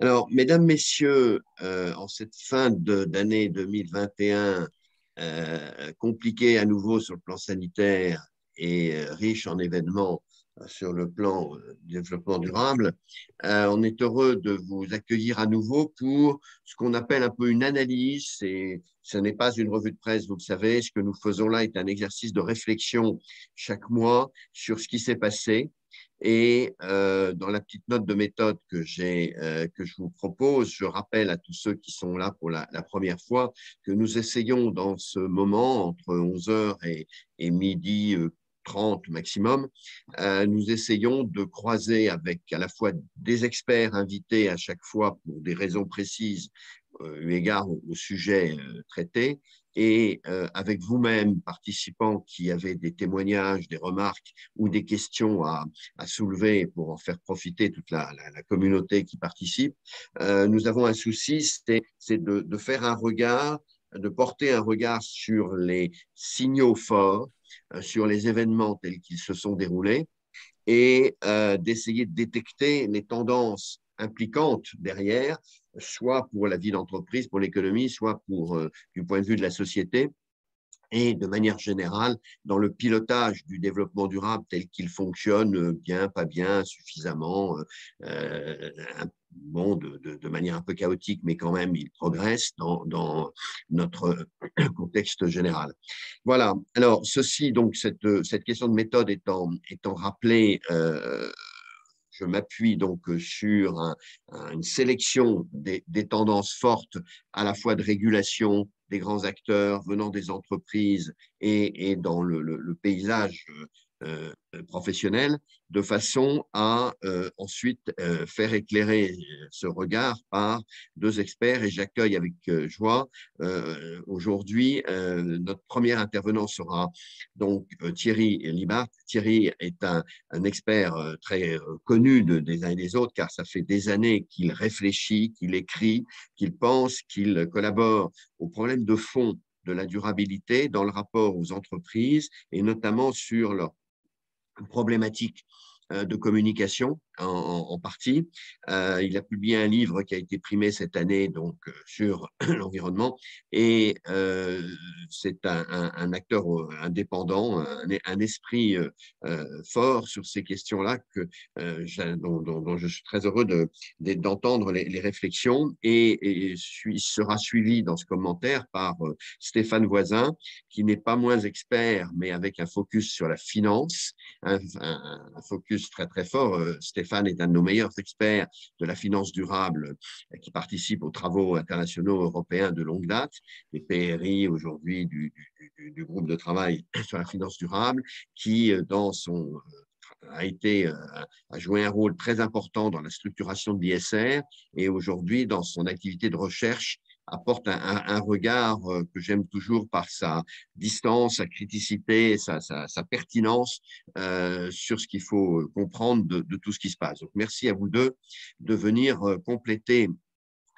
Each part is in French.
Alors, mesdames, messieurs, euh, en cette fin d'année 2021, euh, compliquée à nouveau sur le plan sanitaire et euh, riche en événements sur le plan du développement durable, on est heureux de vous accueillir à nouveau pour ce qu'on appelle un peu une analyse. Et ce n'est pas une revue de presse, vous le savez. Ce que nous faisons là est un exercice de réflexion chaque mois sur ce qui s'est passé et euh, dans la petite note de méthode que, euh, que je vous propose, je rappelle à tous ceux qui sont là pour la, première fois que nous essayons dans ce moment, entre 11h et, et midi 30 maximum, euh, nous essayons de croiser avec à la fois des experts invités à chaque fois pour des raisons précises eu égard au sujet traité, et euh, avec vous-même, participants qui avaient des témoignages, des remarques ou des questions à, à soulever pour en faire profiter toute la, la, communauté qui participe, euh, nous avons un souci, c'est de, de, faire un regard, de porter un regard sur les signaux forts, euh, sur les événements tels qu'ils se sont déroulés et euh, d'essayer de détecter les tendances impliquantes derrière soit pour la vie d'entreprise, pour l'économie, soit pour, euh, du point de vue de la société. Et de manière générale, dans le pilotage du développement durable tel qu'il fonctionne, euh, bien, pas bien, suffisamment, euh, bon, de, manière un peu chaotique, mais quand même, il progresse dans, notre contexte général. Voilà. Alors, ceci, donc, cette, question de méthode étant, rappelée, je m'appuie donc euh, sur une sélection des, tendances fortes à la fois de régulation des grands acteurs venant des entreprises et, dans le, paysage euh, professionnel de façon à euh, ensuite euh, faire éclairer ce regard par deux experts et j'accueille avec joie aujourd'hui notre premier intervenant sera donc Thierry Libart. Thierry est un, expert très connu de, des uns et des autres car ça fait des années qu'il réfléchit, qu'il écrit, qu'il pense, qu'il collabore aux problèmes de fond de la durabilité dans le rapport aux entreprises et notamment sur leur problématique euh, de communication en, partie. Euh, il a publié un livre qui a été primé cette année donc euh, sur l'environnement et euh, c'est un, acteur indépendant, un, esprit fort sur ces questions-là que dont, je suis très heureux d'entendre de, les, réflexions et, et sera suivi dans ce commentaire par Stéphane Voisin qui n'est pas moins expert mais avec un focus sur la finance, un focus très très fort. Stéphane Stéphane est un de nos meilleurs experts de la finance durable euh, qui participe aux travaux internationaux européens de longue date, les PRI aujourd'hui du, du, du, groupe de travail sur la finance durable, qui euh, dans son euh, a été a joué un rôle très important dans la structuration de l'ISR et aujourd'hui dans son activité de recherche apporte un, regard euh, que j'aime toujours par sa distance, sa criticité, sa, pertinence euh, sur ce qu'il faut comprendre de, tout ce qui se passe. Donc, merci à vous deux de venir euh, compléter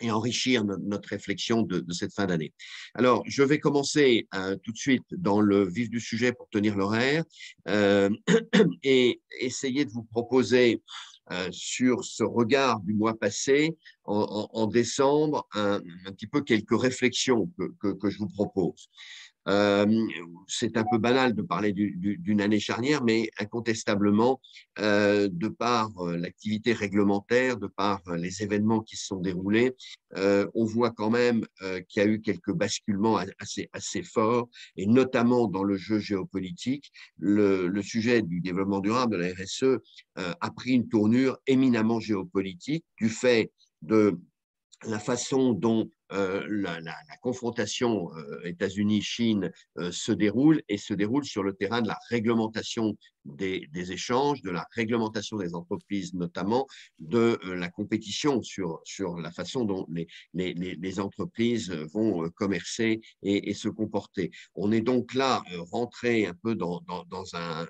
et enrichir notre réflexion de, cette fin d'année. Alors, je vais commencer euh, tout de suite dans le vif du sujet pour tenir l'horaire euh, et essayer de vous proposer euh, sur ce regard du mois passé, en, en, en décembre, un, un, petit peu quelques réflexions que, que, que je vous propose. Euh, c'est un peu banal de parler d'une année charnière, mais incontestablement, euh, de par euh, l'activité réglementaire, de par les événements qui se sont déroulés, on voit quand même qu'il y a eu quelques basculements assez, forts, et notamment dans le jeu géopolitique. Le, sujet du développement durable de la RSE a pris une tournure éminemment géopolitique du fait de la façon dont la, la, la, confrontation euh, États-Unis-Chine euh, se déroule et se déroule sur le terrain de la réglementation des, échanges, de la réglementation des entreprises notamment, de euh, la compétition sur, sur la façon dont les, les, les entreprises vont euh, commercer et, se comporter. On est donc là rentré un peu dans, dans, un,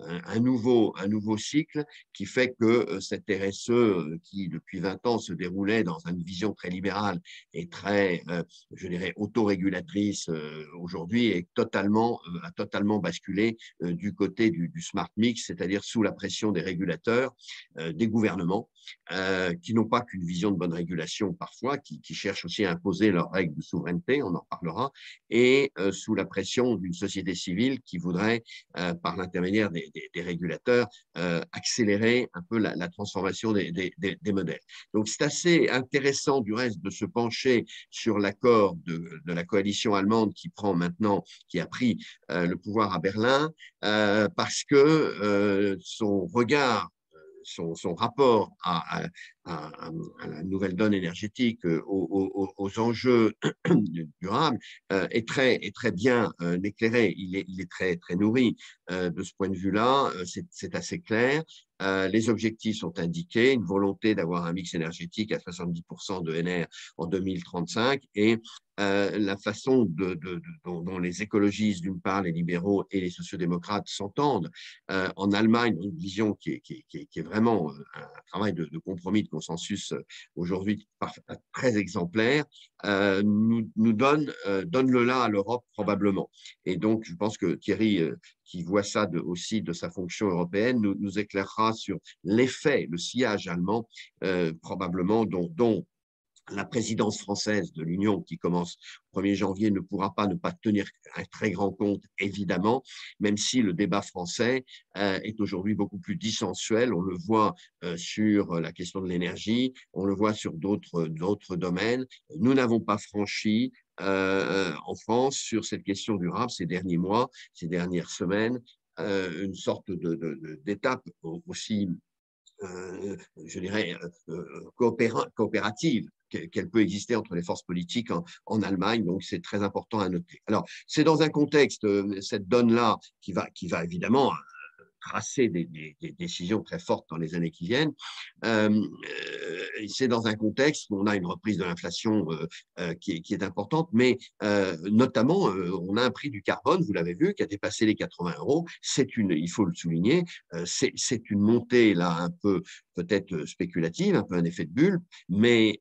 un, nouveau, un nouveau cycle qui fait que cette RSE qui depuis 20 ans se déroulait dans une vision très libérale et est très, je dirais, autorégulatrice aujourd'hui totalement, a totalement basculé du côté du, du smart mix, c'est-à-dire sous la pression des régulateurs, des gouvernements, qui n'ont pas qu'une vision de bonne régulation parfois, qui, cherchent aussi à imposer leurs règles de souveraineté, on en parlera, et sous la pression d'une société civile qui voudrait, par l'intermédiaire des, régulateurs, accélérer un peu la, transformation des, modèles. Donc c'est assez intéressant du reste de se pencher sur l'accord de, la coalition allemande qui prend maintenant, qui a pris euh, le pouvoir à Berlin, euh, parce que euh, son regard son, son, rapport à, la nouvelle donne énergétique, aux, aux, enjeux durables, euh, est, très, est très bien euh, éclairé. Il est, très, très nourri euh, de ce point de vue-là. C'est assez clair. Euh, les objectifs sont indiqués, une volonté d'avoir un mix énergétique à 70% de NR en 2035 et euh, la façon dont, les écologistes, d'une part, les libéraux et les sociodémocrates s'entendent. Euh, en Allemagne, une vision qui est, vraiment euh, un travail de, compromis, de consensus aujourd'hui très exemplaire, nous, donne, donne le là à l'Europe probablement. Et donc, je pense que Thierry qui voit ça aussi de sa fonction européenne, nous, éclairera sur l'effet, le sillage allemand, probablement, dont la présidence française de l'Union qui commence au 1er janvier ne pourra pas ne pas tenir un très grand compte, évidemment, même si le débat français euh, est aujourd'hui beaucoup plus dissensuel. On le voit euh, sur la question de l'énergie, on le voit sur d'autres domaines. Nous n'avons pas franchi euh, en France sur cette question durable ces derniers mois, ces dernières semaines, une sorte d'étape aussi, je dirais, coopérative qu'elle peut exister entre les forces politiques en, Allemagne. Donc, c'est très important à noter. Alors, c'est dans un contexte, euh, cette donne-là, qui va, qui va évidemment tracer des, décisions très fortes dans les années qui viennent. Euh, euh, c'est dans un contexte où on a une reprise de l'inflation euh, qui, est, importante, mais notamment, on a un prix du carbone, vous l'avez vu, qui a dépassé les 80 euros. C'est une, il faut le souligner, c'est une montée là un peu peut-être spéculative, un peu un effet de bulle, mais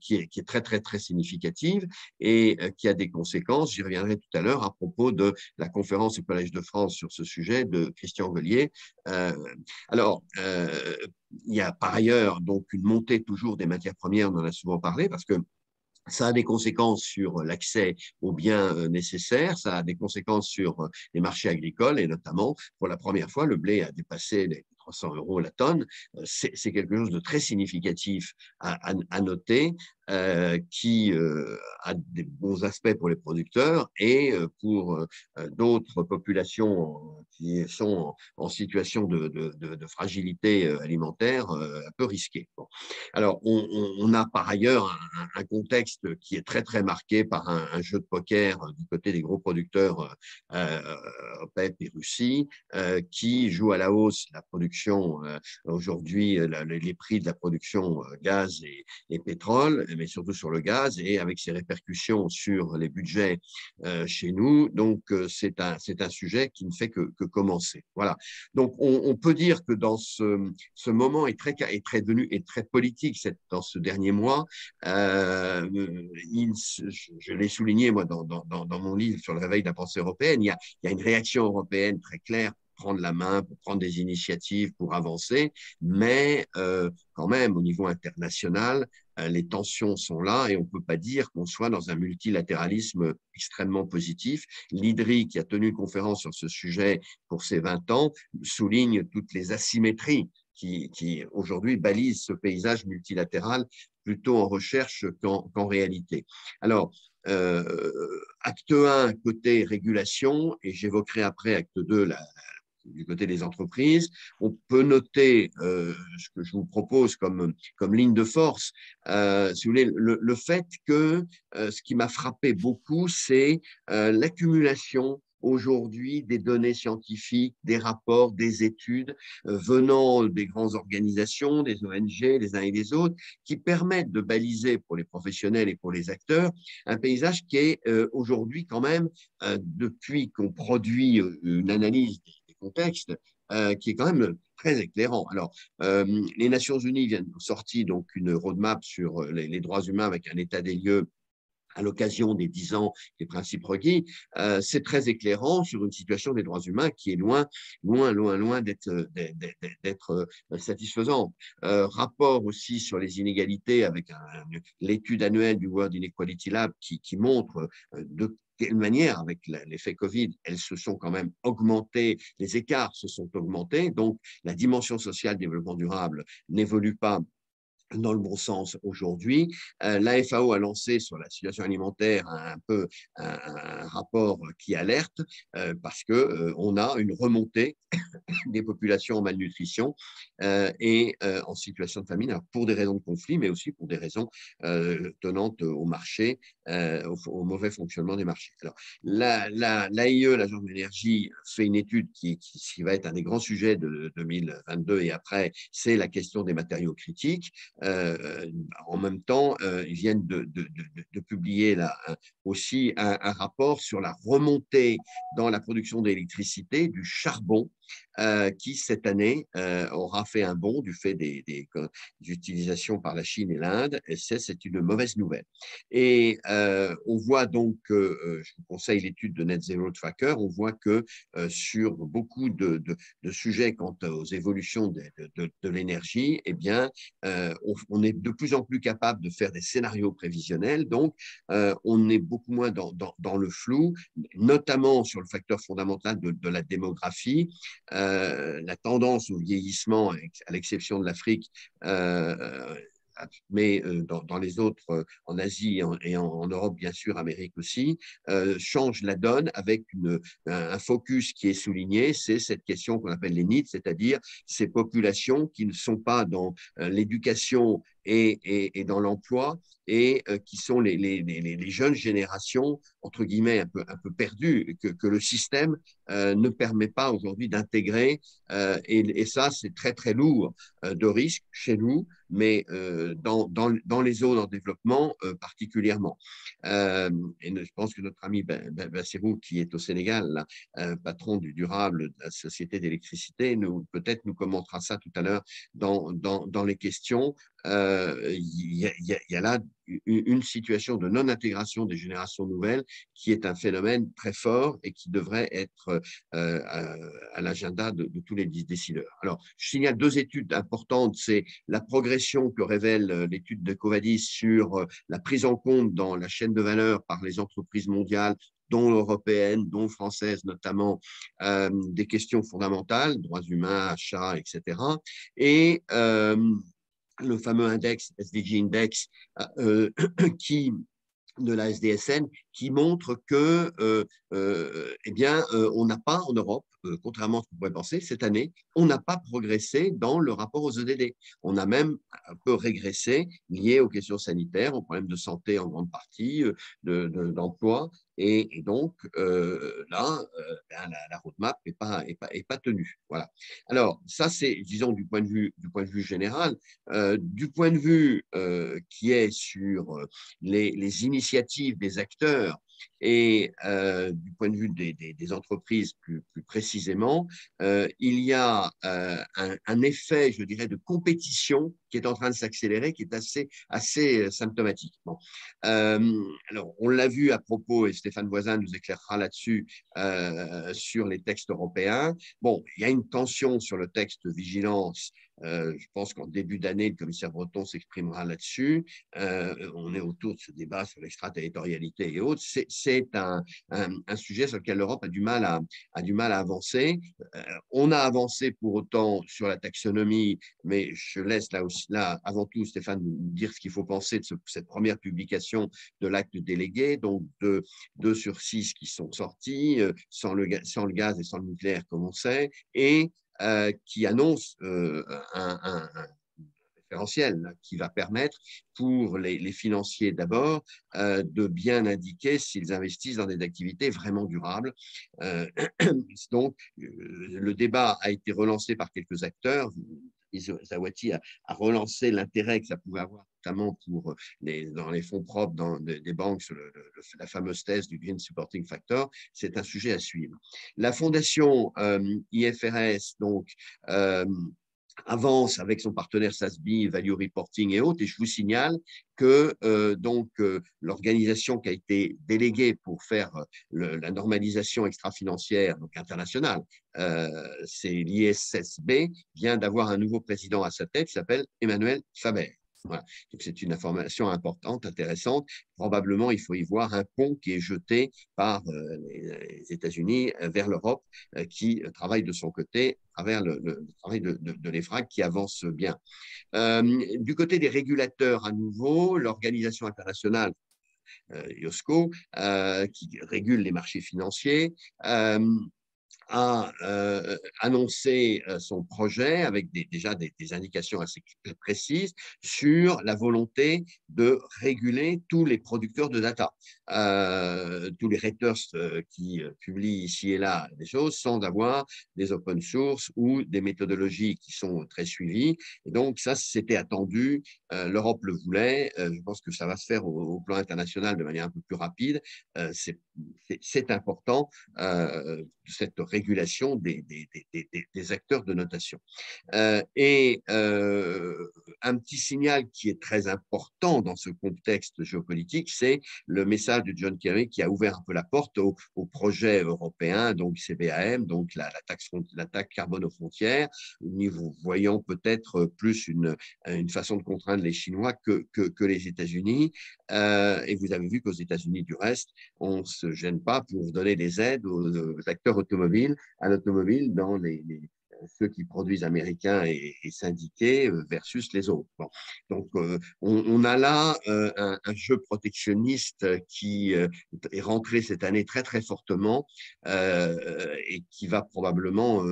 qui est, très très très significative et qui a des conséquences. J'y reviendrai tout à l'heure à propos de la conférence au Collège de France sur ce sujet de Christian Euh, alors, euh, il y a par ailleurs donc une montée toujours des matières premières, on en a souvent parlé, parce que ça a des conséquences sur l'accès aux biens euh, nécessaires, ça a des conséquences sur les marchés agricoles et notamment, pour la première fois, le blé a dépassé les 300 euros la tonne. C'est quelque chose de très significatif à, noter. Euh, qui euh, a des bons aspects pour les producteurs et euh, pour d'autres populations qui sont en, situation de, fragilité alimentaire un peu risquée. Alors, on, a par ailleurs un, contexte qui est très, très marqué par un, jeu de poker du côté des gros producteurs euh, OPEP et Russie qui joue à la hausse la production. Aujourd'hui, les prix de la production gaz et, pétrole mais surtout sur le gaz et avec ses répercussions sur les budgets euh, chez nous. Donc, euh, c'est un, un sujet qui ne fait que, que commencer. Voilà. Donc, on, peut dire que dans ce, ce moment est très, est très devenu, est très politique cette, dans ce dernier mois. Euh, je l'ai souligné, moi, dans, dans, dans, mon livre sur le réveil de la pensée européenne, il y a, il y a une réaction européenne très claire prendre la main, pour prendre des initiatives, pour avancer, mais euh, quand même, au niveau international, euh, les tensions sont là et on ne peut pas dire qu'on soit dans un multilatéralisme extrêmement positif. L'IDRI, qui a tenu une conférence sur ce sujet pour ses 20 ans, souligne toutes les asymétries qui, qui aujourd'hui balisent ce paysage multilatéral plutôt en recherche qu'en qu réalité. Alors, euh, acte 1, côté régulation, et j'évoquerai après acte 2, la, du côté des entreprises. On peut noter euh, ce que je vous propose comme, comme ligne de force, euh, si vous voulez, le, le fait que euh, ce qui m'a frappé beaucoup, c'est euh, l'accumulation aujourd'hui des données scientifiques, des rapports, des études euh, venant des grandes organisations, des ONG, les uns et les autres, qui permettent de baliser pour les professionnels et pour les acteurs un paysage qui est euh, aujourd'hui quand même, euh, depuis qu'on produit une analyse contexte euh, qui est quand même très éclairant. Alors, les Nations Unies viennent sortir donc une roadmap sur les, droits humains avec un état des lieux à l'occasion des dix ans des principes requis, euh, c'est très éclairant sur une situation des droits humains qui est loin, loin, loin, loin d'être euh, satisfaisante. Euh, rapport aussi sur les inégalités avec l'étude annuelle du World Inequality Lab qui, qui montre de quelle manière, avec l'effet Covid, elles se sont quand même augmentées, les écarts se sont augmentés, donc la dimension sociale développement durable n'évolue pas dans le bon sens aujourd'hui. Euh, la FAO a lancé sur la situation alimentaire un, peu un, rapport qui alerte euh, parce que euh, on a une remontée des populations en malnutrition et en situation de famine pour des raisons de conflit, mais aussi pour des raisons tenantes au marché, au, mauvais fonctionnement des marchés. Alors, l'AIE, la, l'Agence de l'énergie, fait une étude qui, va être un des grands sujets de 2022 et après, c'est la question des matériaux critiques. Euh, en même temps, euh, ils viennent de, publier aussi un, rapport sur la remontée dans la production d'électricité du charbon euh, qui, cette année, euh, aura fait un bond du fait des, utilisations par la Chine et l'Inde. Et c'est une mauvaise nouvelle. Et euh, on voit donc, je vous conseille l'étude de Net Zero Tracker, on voit que sur beaucoup de, sujets quant aux évolutions de, l'énergie, eh bien, on, est de plus en plus capable de faire des scénarios prévisionnels. Donc, on est beaucoup moins dans, dans, le flou, notamment sur le facteur fondamental de, la démographie. Euh, la tendance au vieillissement, à l'exception de l'Afrique, euh, mais euh, dans, les autres, en Asie et en, Europe, bien sûr, Amérique aussi, change la donne avec un, focus qui est souligné, c'est cette question qu'on appelle les NEEDs, c'est-à-dire ces populations qui ne sont pas dans l'éducation et, dans l'emploi et euh, qui sont les, jeunes générations, entre guillemets, un peu, perdues, que, le système euh, ne permet pas aujourd'hui d'intégrer. Euh, et, ça, c'est très, très lourd de risques chez nous, mais dans, les zones en développement particulièrement. et je pense que notre ami ben, ben, Bassirou, qui est au Sénégal, patron du durable de la société d'électricité, peut-être nous commentera ça tout à l'heure dans les questions il y, a là une situation de non-intégration des générations nouvelles qui est un phénomène très fort et qui devrait être euh, à, l'agenda de, tous les décideurs. Alors, je signale deux études importantes. C'est la progression que révèle euh, l'étude de Covadis sur euh, la prise en compte dans la chaîne de valeur par les entreprises mondiales dont européennes, dont françaises notamment, des questions fondamentales, droits humains, achats, etc. Et le fameux index, SDG Index, euh, qui de la SDSN qui montre que euh, euh, eh bien, on n'a pas en Europe, contrairement à ce qu'on pourrait penser, cette année, on n'a pas progressé dans le rapport aux EDD. On a même un peu régressé lié aux questions sanitaires, aux problèmes de santé en grande partie, d'emploi, et, donc, euh, là, euh, ben, la, roadmap n'est pas, est pas, est pas, tenue. Voilà. Alors, ça, c'est, disons, du point de vue, du point de vue général. Euh, du point de vue qui est sur les, initiatives des acteurs et euh, du point de vue des, entreprises plus, précisément, euh, il y a euh, un, un, effet, je dirais, de compétition qui est en train de s'accélérer, qui est assez, assez symptomatique. Bon. alors, on l'a vu à propos, et Stéphane Voisin nous éclairera là-dessus, sur les textes européens. Bon, il y a une tension sur le texte vigilance euh, je pense qu'en début d'année, le commissaire Breton s'exprimera là-dessus. Euh, on est autour de ce débat sur l'extraterritorialité et autres. C'est un, sujet sur lequel l'Europe a, du mal à, avancer. Euh, on a avancé pour autant sur la taxonomie, mais je laisse là, aussi, avant tout Stéphane dire ce qu'il faut penser de cette première publication de l'acte délégué, donc deux, deux sur six qui sont sortis, sans le, gaz et sans le nucléaire, comme on sait, euh, qui annonce euh, un, référentiel qui va permettre pour les, financiers d'abord euh, de bien indiquer s'ils investissent dans des activités vraiment durables. donc, le débat a été relancé par quelques acteurs. Zawati a, relancé l'intérêt que ça pouvait avoir, notamment pour les, dans les fonds propres dans, des, banques, sur la fameuse thèse du Green Supporting Factor. C'est un sujet à suivre. La fondation euh, IFRS, donc, euh, avance avec son partenaire SASB, Value Reporting et autres. Et je vous signale que euh, donc euh, l'organisation qui a été déléguée pour faire euh, la normalisation extra-financière donc internationale, c'est l'ISSB, vient d'avoir un nouveau président à sa tête qui s'appelle Emmanuel Faber. C'est une information importante, intéressante. Probablement, il faut y voir un pont qui est jeté par euh, les, États-Unis euh, vers l'Europe, euh, qui travaille de son côté à travers le, travail de, de, l'EFRAG qui avance bien. du côté des régulateurs, à nouveau, l'Organisation internationale IOSCO, qui régule les marchés financiers, a euh, annoncé euh, son projet avec déjà des, indications assez précises sur la volonté de réguler tous les producteurs de data, euh, tous les writers qui publient ici et là des choses sans avoir des open source ou des méthodologies qui sont très suivies. Et donc ça, c'était attendu. L'Europe le voulait. je pense que ça va se faire au, plan international de manière un peu plus rapide. C'est important cette régulation des, acteurs de notation. Euh, et euh, un petit signal qui est très important dans ce contexte géopolitique, c'est le message de John Kerry qui a ouvert un peu la porte au, projet européen, donc CBAM, donc la, la, taxe, la taxe carbone aux frontières, nous voyons peut-être plus une, une façon de contraindre les Chinois que, que, les États-Unis. Euh, et vous avez vu qu'aux États-Unis, du reste, on ne se gêne pas pour donner des aides aux, acteurs automobiles, à l'automobile dans les, ceux qui produisent américains et, syndiqués euh, versus les autres. Donc, euh, on, a là euh, un, jeu protectionniste qui est rentré cette année très, très fortement et qui va probablement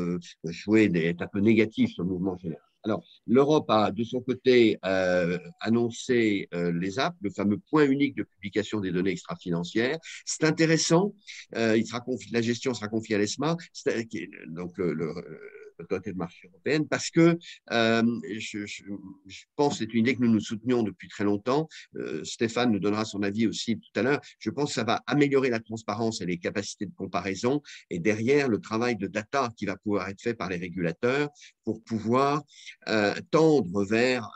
jouer, des, être un peu négatif sur le mouvement général. Alors, l'Europe a de son côté euh, annoncé euh, les apps, le fameux point unique de publication des données extra-financières. C'est intéressant. Euh, il sera la gestion sera confiée à l'ESMA. Donc, le l'autorité de marché européenne, parce que euh, je, je, je, pense, c'est une idée que nous nous soutenions depuis très longtemps, euh, Stéphane nous donnera son avis aussi tout à l'heure, je pense que ça va améliorer la transparence et les capacités de comparaison, et derrière le travail de data qui va pouvoir être fait par les régulateurs pour pouvoir euh, tendre vers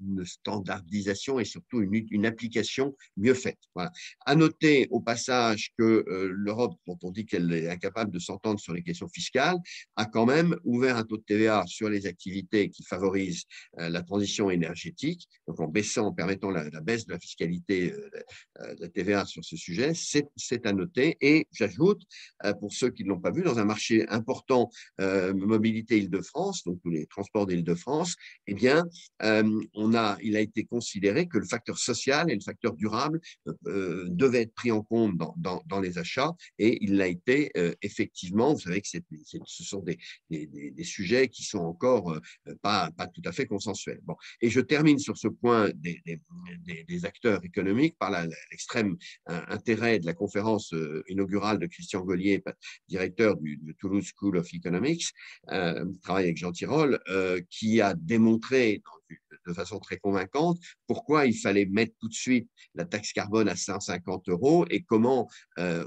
une standardisation et surtout une, application mieux faite. Voilà. À noter au passage que euh, l'Europe, dont on dit qu'elle est incapable de s'entendre sur les questions fiscales, a quand même ouvert un taux de TVA sur les activités qui favorisent euh, la transition énergétique, donc en baissant, en permettant la, baisse de la fiscalité euh, de la TVA sur ce sujet, c'est à noter. Et j'ajoute, pour ceux qui ne l'ont pas vu, dans un marché important, mobilité Île-de-France, donc tous les transports d'Île-de-France, eh bien, on il a été considéré que le facteur social et le facteur durable euh, devaient être pris en compte dans, les achats et il l'a été euh, effectivement. Vous savez que ce sont des, sujets qui sont encore euh, pas, tout à fait consensuels. Bon. Et je termine sur ce point des, acteurs économiques par l'extrême intérêt de la conférence inaugurale de Christian Gollier, directeur du, Toulouse School of Economics, travaille avec Jean Tirole, qui a démontré de façon très convaincante pourquoi il fallait mettre tout de suite la taxe carbone à 150 euros et comment euh,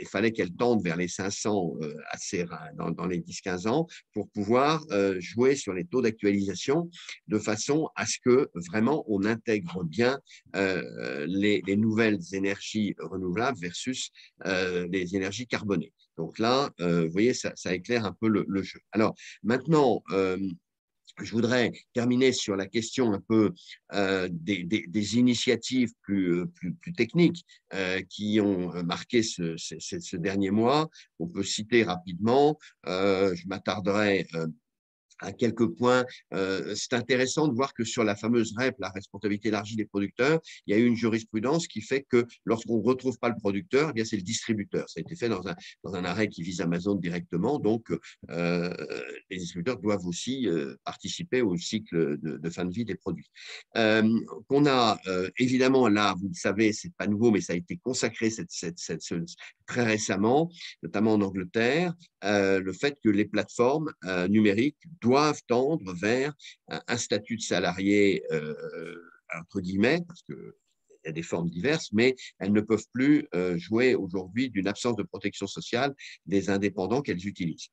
il fallait qu'elle tende vers les 500 euh, assez dans, dans les 10-15 ans pour pouvoir euh, jouer sur les taux d'actualisation de façon à ce que vraiment on intègre bien les, nouvelles énergies renouvelables versus les énergies carbonées. Donc là, vous voyez, ça, éclaire un peu le, le jeu. Alors maintenant, je voudrais terminer sur la question un peu euh, des, initiatives plus, euh, techniques euh, qui ont marqué ce, dernier mois. On peut citer rapidement, je m'attarderai à quelques points. Euh, c'est intéressant de voir que sur la fameuse REP, la responsabilité élargie des producteurs, il y a eu une jurisprudence qui fait que lorsqu'on ne retrouve pas le producteur, eh c'est le distributeur. Ça a été fait dans un, dans un arrêt qui vise Amazon directement. Donc, euh, les distributeurs doivent aussi euh, participer au cycle de, fin de vie des produits. Qu'on a évidemment là, vous le savez, c'est pas nouveau, mais ça a été consacré très récemment, notamment en Angleterre, le fait que les plateformes numériques doivent doivent tendre vers un, statut de salarié, euh, entre guillemets, parce qu'il y a des formes diverses, mais elles ne peuvent plus euh, jouer aujourd'hui d'une absence de protection sociale des indépendants qu'elles utilisent.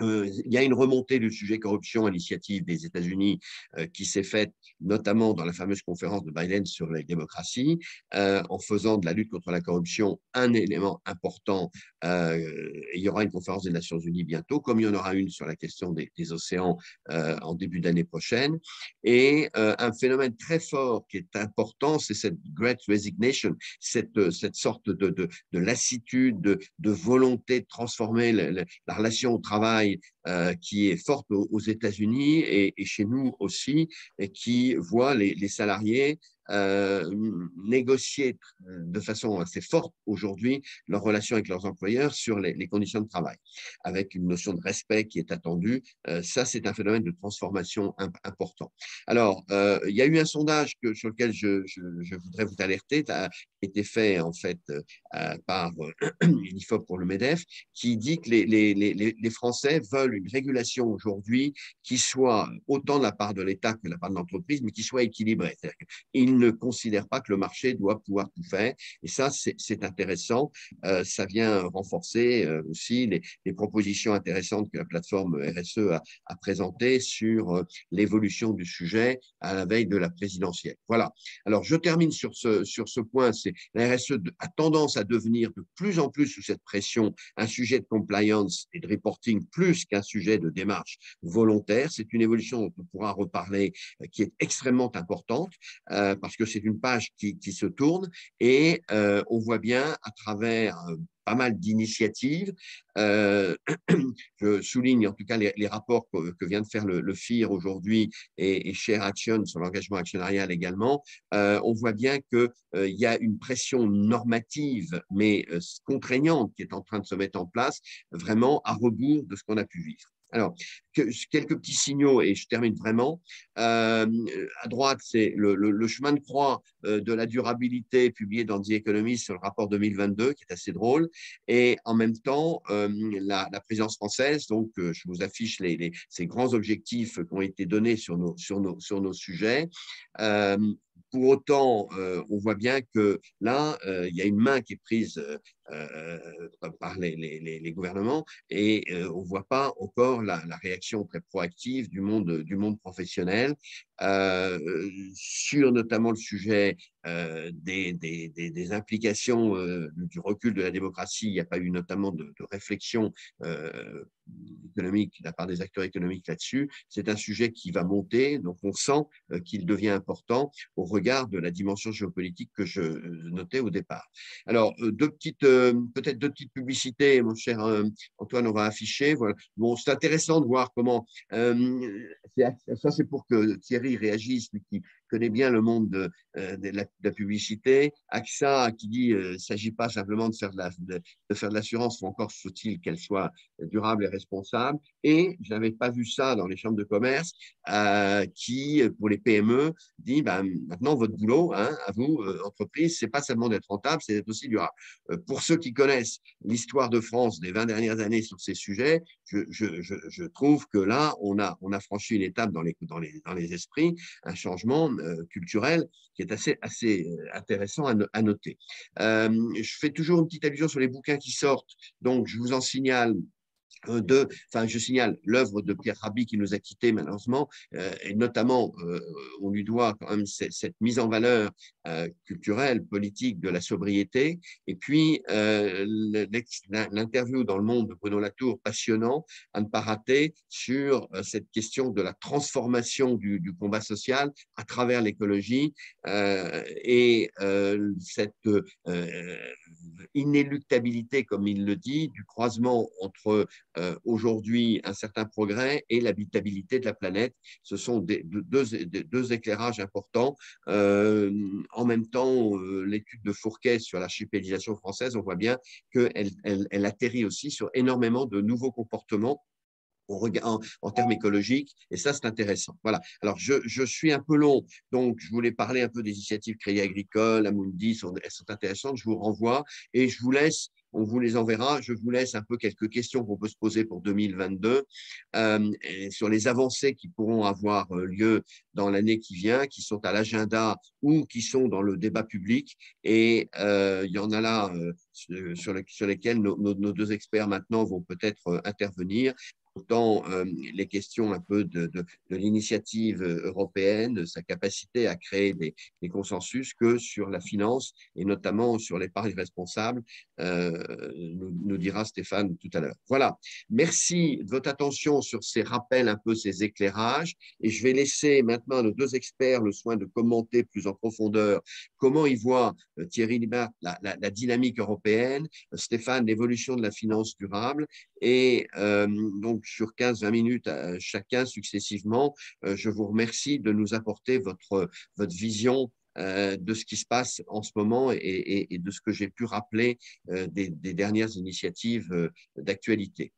Euh, il y a une remontée du sujet corruption à l'initiative des États-Unis euh, qui s'est faite notamment dans la fameuse conférence de Biden sur les démocraties, euh, en faisant de la lutte contre la corruption un élément important. il y aura une conférence des Nations Unies bientôt, comme il y en aura une sur la question des, océans en début d'année prochaine. Et un phénomène très fort qui est important, c'est cette Great Resignation, cette, cette sorte de, de, de lassitude, de, de, volonté de transformer la relation au travail side euh, qui est forte aux, États-Unis et, chez nous aussi, et qui voit les salariés euh, négocier de façon assez forte aujourd'hui leurs relations avec leurs employeurs sur les, conditions de travail, avec une notion de respect qui est attendue. Euh, ça, c'est un phénomène de transformation important. Alors, euh, il y a eu un sondage que, sur lequel je, voudrais vous alerter, qui a été fait en fait par l'IFOP pour le MEDEF, qui dit que les Français veulent une régulation aujourd'hui qui soit autant de la part de l'État que de la part de l'entreprise, mais qui soit équilibrée. C'est-à-dire ne considère pas que le marché doit pouvoir tout faire. Et ça, c'est intéressant. Euh, ça vient renforcer euh, aussi les, propositions intéressantes que la plateforme RSE a, a présentées sur euh, l'évolution du sujet à la veille de la présidentielle. Voilà. Alors, je termine sur ce, sur ce point. La RSE a tendance à devenir de plus en plus sous cette pression un sujet de compliance et de reporting plus qu'un sujet de démarche volontaire. C'est une évolution dont on pourra reparler qui est extrêmement importante parce que c'est une page qui, se tourne et euh, on voit bien à travers euh, pas mal d'initiatives. Euh, je souligne en tout cas les, rapports que, vient de faire le, FIR aujourd'hui et, Share Action sur l'engagement actionnarial également. on voit bien qu'il il y a une pression normative mais contraignante qui est en train de se mettre en place, vraiment à rebours de ce qu'on a pu vivre. Alors, quelques petits signaux et je termine vraiment. Euh, à droite, c'est le, chemin de croix euh, de la durabilité publié dans The Economist sur le rapport 2022, qui est assez drôle. Et en même temps, euh, la, présidence française, donc je vous affiche ces grands objectifs qui ont été donnés sur nos, sur nos, sur nos sujets. Pour autant, on voit bien que là, il y a une main qui est prise euh, par les, gouvernements et euh, on ne voit pas encore la, réaction très proactive du monde, professionnel euh, sur notamment le sujet euh, des, implications euh, du recul de la démocratie. Il n'y a pas eu notamment de réflexion économique la part des acteurs économiques là-dessus. C'est un sujet qui va monter, donc on sent qu'il devient important au regard de la dimension géopolitique que je notais au départ. Alors, deux petites, peut-être deux petites publicités, mon cher Antoine, on va afficher. Bon, c'est intéressant de voir comment. ça, c'est pour que Thierry réagissent, mais qui connaît bien le monde de, euh, la, publicité. AXA qui dit qu'il euh, ne s'agit pas simplement de faire de, de, de l'assurance, encore faut-il qu'elle soit durable et responsable. Et je n'avais pas vu ça dans les chambres de commerce euh, qui, pour les PME, dit ben, maintenant votre boulot, hein, à vous, entreprise, c'est pas seulement d'être rentable, c'est d'être aussi durable. pour ceux qui connaissent l'histoire de France des 20 dernières années sur ces sujets, je, trouve que là, on a, on a franchi une étape dans les, dans les, dans les esprits un changement culturel qui est assez, assez euh, intéressant à, noter. Euh, je fais toujours une petite allusion sur les bouquins qui sortent, donc je vous en signale de, enfin, je signale l'œuvre de Pierre Rabhi qui nous a quittés malheureusement, et notamment, on lui doit quand même cette, mise en valeur culturelle, politique de la sobriété, et puis l'interview dans le monde de Bruno Latour, passionnant, à ne pas rater, sur cette question de la transformation du, combat social à travers l'écologie et cette inéluctabilité, comme il le dit, du croisement entre euh, aujourd'hui un certain progrès et l'habitabilité de la planète. Ce sont deux, éclairages importants. En même temps, euh, l'étude de Fourquet sur l'archipélisation française, on voit bien qu'elle elle, elle atterrit aussi sur énormément de nouveaux comportements en, en, termes écologiques, et ça, c'est intéressant. Voilà. Alors, je, je, suis un peu long, donc je voulais parler un peu des initiatives Crédit Agricole, Amundi, sont, elles sont intéressantes, je vous renvoie, et je vous laisse on vous les enverra. Je vous laisse un peu quelques questions qu'on peut se poser pour 2022 euh, sur les avancées qui pourront avoir euh, lieu dans l'année qui vient, qui sont à l'agenda ou qui sont dans le débat public. Et euh, il y en a là sur, sur, lesquels nos, nos, deux experts maintenant vont peut-être intervenir Autant euh, les questions un peu de, de, l'initiative européenne, sa capacité à créer des, des, consensus, que sur la finance et notamment sur l'épargne responsable, euh, nous, nous, dira Stéphane tout à l'heure. Voilà. Merci de votre attention sur ces rappels, un peu ces éclairages. Et je vais laisser maintenant nos deux experts le soin de commenter plus en profondeur comment ils voient, euh, Thierry Libert, la, la, la, dynamique européenne, Stéphane, l'évolution de la finance durable. Et euh, sur 15-20 minutes euh, chacun successivement. Euh, je vous remercie de nous apporter votre, votre vision de ce qui se passe en ce moment et, de ce que j'ai pu rappeler des, dernières initiatives d'actualité.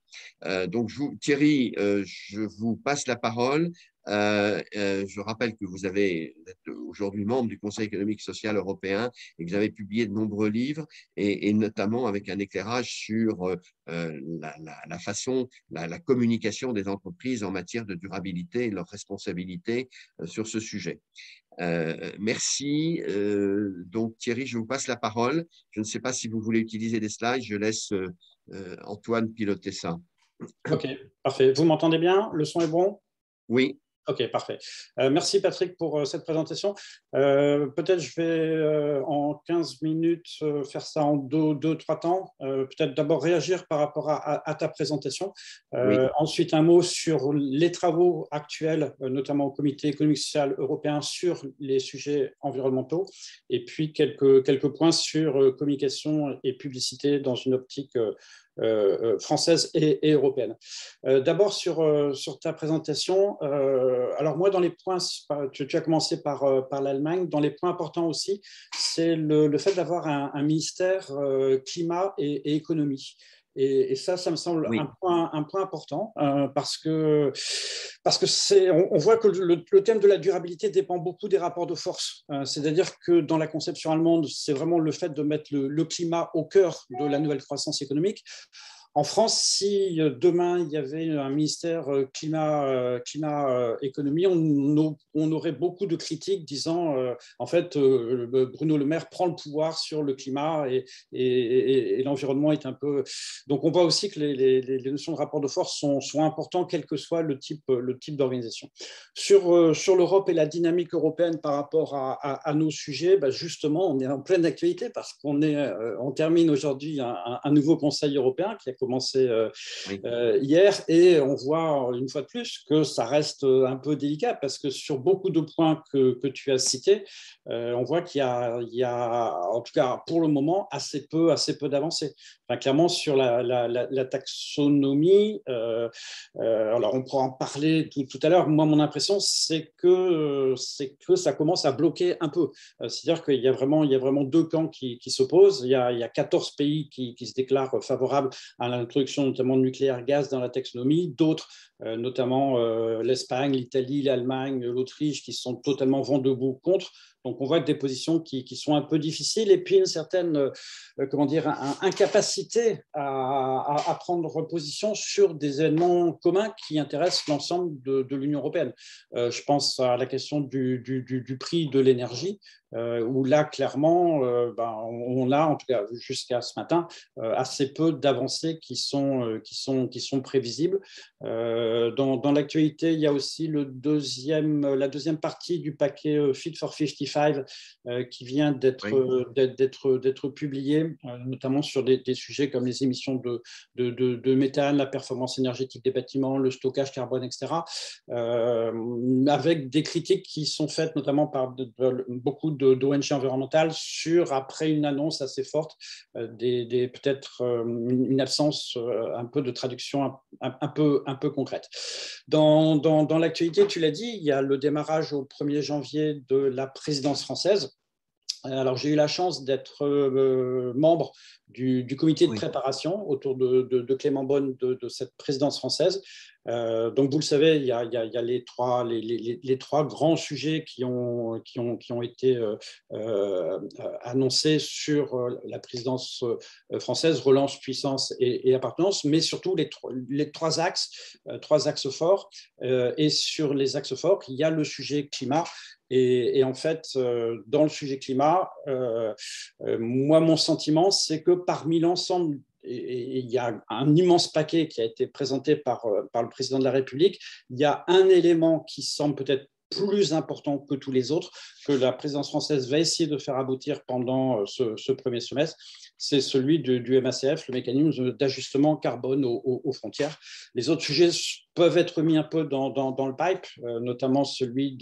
donc, Thierry, je vous passe la parole. Euh, euh, je rappelle que vous avez êtes aujourd'hui membre du Conseil économique social européen et que vous avez publié de nombreux livres et, notamment avec un éclairage sur euh, la, la, façon, la, la, communication des entreprises en matière de durabilité et leurs responsabilités sur ce sujet. merci. donc Thierry, je vous passe la parole. Je ne sais pas si vous voulez utiliser des slides. Je laisse Antoine piloter ça. Ok, parfait. Vous m'entendez bien? Le son est bon? Oui. Ok, parfait. Euh, merci Patrick pour euh, cette présentation. Euh, peut-être je vais en 15 minutes faire ça en 2 deux, trois temps. Peut-être d'abord réagir par rapport à, ta présentation. Ensuite, un mot sur les travaux actuels, notamment au Comité économique social européen sur les sujets environnementaux. Et puis quelques, quelques points sur communication et publicité dans une optique française et, européenne. Euh, d'abord sur, ta présentation, alors moi dans les points, tu, as commencé par l'Allemagne, dans les points importants aussi, c'est le, fait d'avoir un, ministère climat et économie. Et, ça, ça me semble un, point, un point important euh, parce que, parce que c'est, on, voit que le, thème de la durabilité dépend beaucoup des rapports de force. Euh, c'est-à-dire que dans la conception allemande, c'est vraiment le fait de mettre le, climat au cœur de la nouvelle croissance économique. En France, si euh, demain il y avait un ministère euh, climat, euh, économie, on, aurait beaucoup de critiques disant en fait Bruno Le Maire prend le pouvoir sur le climat et, l'environnement est un peu. Donc on voit aussi que les, notions de rapport de force sont, sont importantes, quel que soit le type, le type d'organisation. Sur, sur l'Europe et la dynamique européenne par rapport à, nos sujets, bah, justement, on est en pleine actualité parce qu'on on termine aujourd'hui un, un, nouveau Conseil européen qui a commencé euh, euh, hier, et on voit une fois de plus que ça reste un peu délicat parce que sur beaucoup de points que, que tu as cités, euh, on voit qu'il y, y, a, en tout cas pour le moment, assez peu, assez peu d'avancées. Enfin, clairement, sur la, la, la, taxonomie, alors on pourra en parler tout, tout à l'heure. Moi, mon impression, c'est que, c'est que ça commence à bloquer un peu. C'est-à-dire qu'il y, a vraiment, il y a vraiment deux camps qui, qui s'opposent. Il, il, y a 14 pays qui, qui se déclarent favorables à l'introduction notamment de nucléaire gaz dans la taxonomie, d'autres, notamment euh, l'Espagne, l'Italie, l'Allemagne, l'Autriche, qui sont totalement vent debout contre. Donc on voit des positions qui, sont un peu difficiles et puis une certaine euh, comment dire, incapacité à, prendre position sur des éléments communs qui intéressent l'ensemble de, l'Union européenne. je pense à la question du, prix de l'énergie. Euh, où là, clairement, euh, ben, on a, en tout cas jusqu'à ce matin, euh, assez peu d'avancées qui sont prévisibles. Dans, dans l'actualité, il y a aussi le deuxième, la deuxième partie du paquet Fit for 55 qui vient d'être d'être publié, notamment sur des, sujets comme les émissions de, de, de, méthane, la performance énergétique des bâtiments, le stockage carbone, etc., avec des critiques qui sont faites notamment par beaucoup de d'ONG environnementales sur, après une annonce assez forte, euh, des, peut-être euh, une absence euh, un peu de traduction un, peu, un peu concrète. Dans, dans, dans l'actualité, tu l'as dit, il y a le démarrage au 1er janvier de la présidence française. Alors, j'ai eu la chance d'être membre du, comité de préparation autour de, de, Clément Bonne de, cette présidence française. Euh, donc, vous le savez, il y a, les, trois, grands sujets qui ont, été euh, euh, annoncés sur la présidence française, relance, puissance et, appartenance, mais surtout les, trois axes, trois axes forts. et sur les axes forts, il y a le sujet climat et, en fait, dans le sujet climat, moi, mon sentiment, c'est que parmi l'ensemble il y a un immense paquet qui a été présenté par, par le président de la République. Il y a un élément qui semble peut-être plus important que tous les autres, que la présidence française va essayer de faire aboutir pendant ce, premier semestre, c'est celui du, MACF, le mécanisme d'ajustement carbone aux, frontières. Les autres sujets peuvent être mis un peu dans, le pipe, notamment celui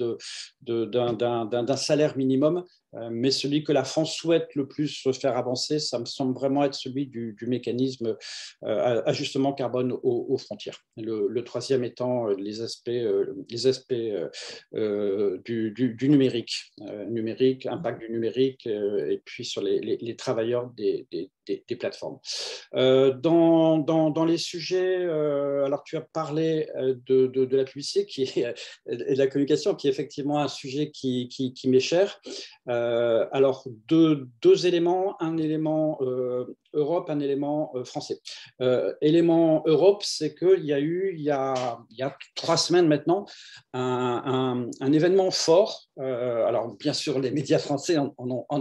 d'un salaire minimum, euh, mais celui que la France souhaite le plus faire avancer, ça me semble vraiment être celui du, mécanisme euh, ajustement carbone aux, frontières. Le, troisième étant euh, les aspects du, numérique, numérique, impact du numérique, et puis sur les, travailleurs des, des, plateformes. Dans, dans, les sujets, alors tu as parlé de, de, la publicité et de la communication, qui est effectivement un sujet qui, qui, m'est cher. Euh, alors, deux, deux, éléments, un élément euh, Europe, un élément euh, français. élément Europe, c'est qu'il y a eu, il y a, il y a, trois semaines maintenant, un, un, événement fort. alors, bien sûr, les médias français en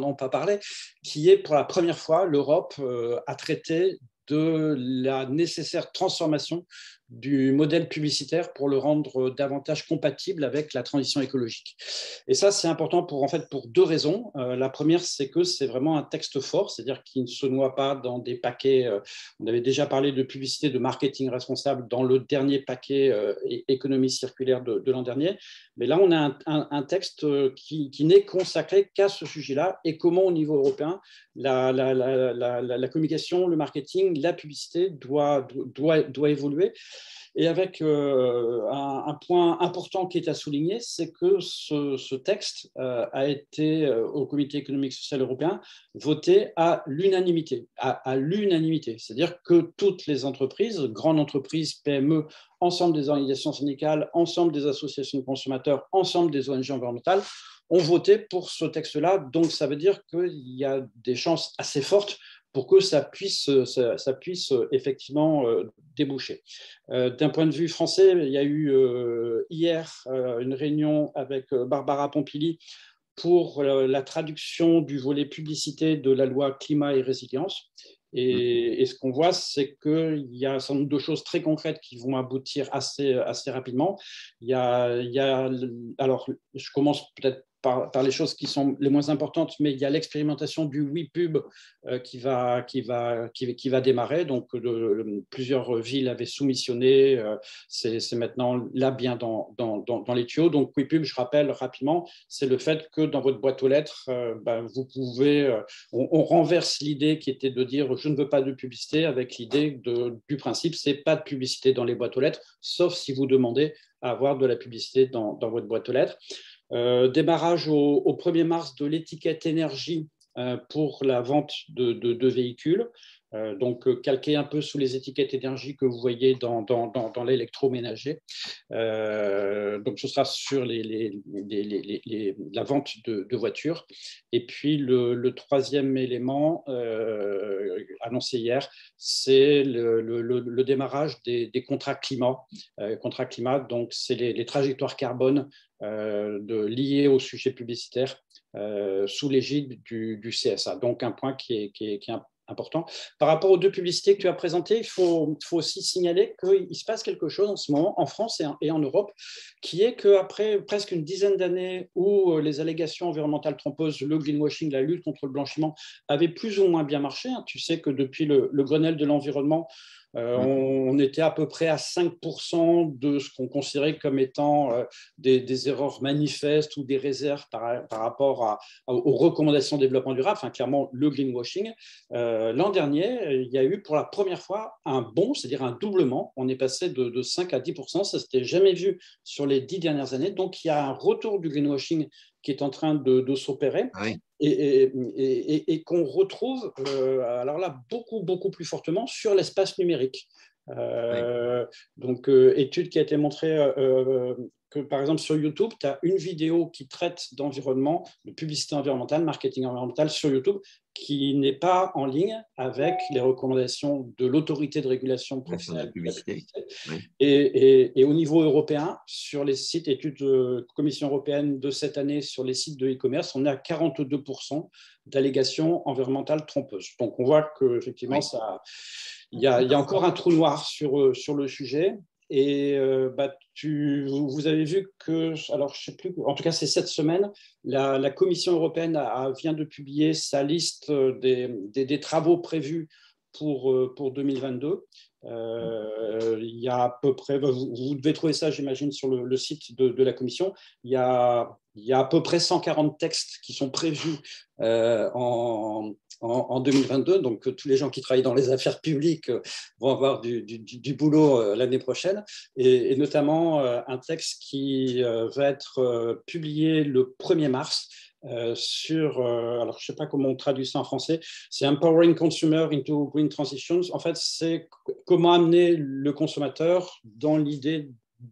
ont pas parlé, qui est pour la première fois, l'Europe a traité de la nécessaire transformation du modèle publicitaire pour le rendre davantage compatible avec la transition écologique. Et ça, c'est important pour, en fait, pour deux raisons. Euh, la première, c'est que c'est vraiment un texte fort, c'est-à-dire qu'il ne se noie pas dans des paquets. Euh, on avait déjà parlé de publicité, de marketing responsable dans le dernier paquet euh, économie circulaire de, l'an dernier. Mais là, on a un, texte qui, n'est consacré qu'à ce sujet-là et comment, au niveau européen, la, la, communication, le marketing, la publicité doit, doit, doit évoluer. Et avec euh, un, point important qui est à souligner, c'est que ce, texte euh, a été euh, au Comité économique social européen voté à l'unanimité, à, l'unanimité, c'est-à-dire que toutes les entreprises, grandes entreprises, PME, ensemble des organisations syndicales, ensemble des associations de consommateurs, ensemble des ONG environnementales, ont voté pour ce texte-là. Donc, ça veut dire qu'il y a des chances assez fortes pour que ça puisse, ça, puisse euh, effectivement euh, déboucher. Euh, d'un point de vue français, il y a eu hier une réunion avec Barbara Pompili pour la traduction du volet publicité de la loi climat et résilience. Et, mmh. ce qu'on voit, c'est qu'il y a deux choses très concrètes qui vont aboutir assez, assez rapidement. Il y, a, il y a, alors, je commence peut-être par, les choses qui sont les moins importantes, mais il y a l'expérimentation du WePub euh, qui, va, qui, va, qui, va démarrer. Donc, plusieurs villes avaient soumissionné. Euh, c'est maintenant là bien dans, dans, dans, les tuyaux. Donc, WePub, je rappelle rapidement, c'est le fait que dans votre boîte aux lettres, euh, ben, vous pouvez, on, renverse l'idée qui était de dire je ne veux pas de publicité avec l'idée du principe, c'est pas de publicité dans les boîtes aux lettres, sauf si vous demandez à avoir de la publicité dans, dans votre boîte aux lettres. Euh, démarrage au, 1er mars de l'étiquette énergie euh, pour la vente de, véhicules. Euh, donc calqué un peu sous les étiquettes énergie que vous voyez dans, l'électroménager. donc ce sera sur la vente de, voitures. Et puis le, troisième élément annoncé hier, c'est le, démarrage des, contrats climat. contrats climat, donc c'est les, trajectoires carbone euh, de, lié au sujet publicitaire euh, sous l'égide du, CSA. Donc un point qui est, qui important. Par rapport aux deux publicités que tu as présentées, il faut, aussi signaler qu'il se passe quelque chose en ce moment en France et en, Europe, qui est qu'après presque une dizaine d'années où euh, les allégations environnementales trompeuses, le greenwashing, la lutte contre le blanchiment avaient plus ou moins bien marché, hein. tu sais que depuis le Grenelle de l'environnement, euh, on, était à peu près à 5% de ce qu'on considérait comme étant euh, des, erreurs manifestes ou des réserves par, rapport aux recommandations de développement durable, enfin clairement le greenwashing. Euh, l'an dernier, il y a eu pour la première fois un bond, c'est-à-dire un doublement. On est passé de, 5 à 10%, ça s'était jamais vu sur les dix dernières années. Donc il y a un retour du greenwashing qui est en train de, s'opérer. Ah et, qu'on retrouve, euh, alors là, beaucoup, beaucoup plus fortement sur l'espace numérique. Euh, donc, euh, étude qui a été montrée que, par exemple, sur YouTube, tu as une vidéo qui traite d'environnement, de publicité environnementale, marketing environnemental sur YouTube, qui n'est pas en ligne avec les recommandations de l'autorité de régulation professionnelle de publicité. Et, et, au niveau européen, sur les sites études de Commission européenne de cette année, sur les sites de e-commerce, on est à 42% d'allégations environnementales trompeuses. Donc on voit qu'effectivement, ça il y, a, il y, a, encore un trou noir sur, sur le sujet. Et euh, bah, tu, vous avez vu que, alors je sais plus, en tout cas c'est cette semaine, la, Commission européenne vient de publier sa liste des, des, travaux prévus pour, euh, pour 2022. Euh, il y a à peu près, vous, devez trouver ça, j'imagine, sur le, site de, de, la Commission. Il y, a, il y a à peu près 140 textes qui sont prévus en, en, 2022. Donc, euh, tous les gens qui travaillent dans les affaires publiques euh, vont avoir du, boulot euh, l'année prochaine. Et, notamment un texte qui va être publié le 1er mars. sur, alors je ne sais pas comment on traduit ça en français, c'est Empowering Consumer into Green Transitions. En fait, c'est comment amener le consommateur dans l'idée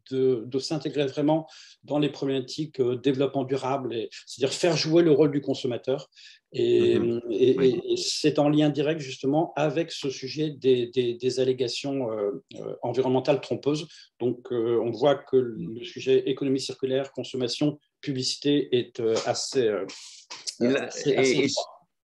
de, de s'intégrer vraiment dans les problématiques euh, développement durable, c'est-à-dire faire jouer le rôle du consommateur. Et, mhm. et, c'est en lien direct justement avec ce sujet des, des, allégations euh, euh, environnementales trompeuses. Donc on voit que le sujet économie circulaire, consommation, publicité est assez...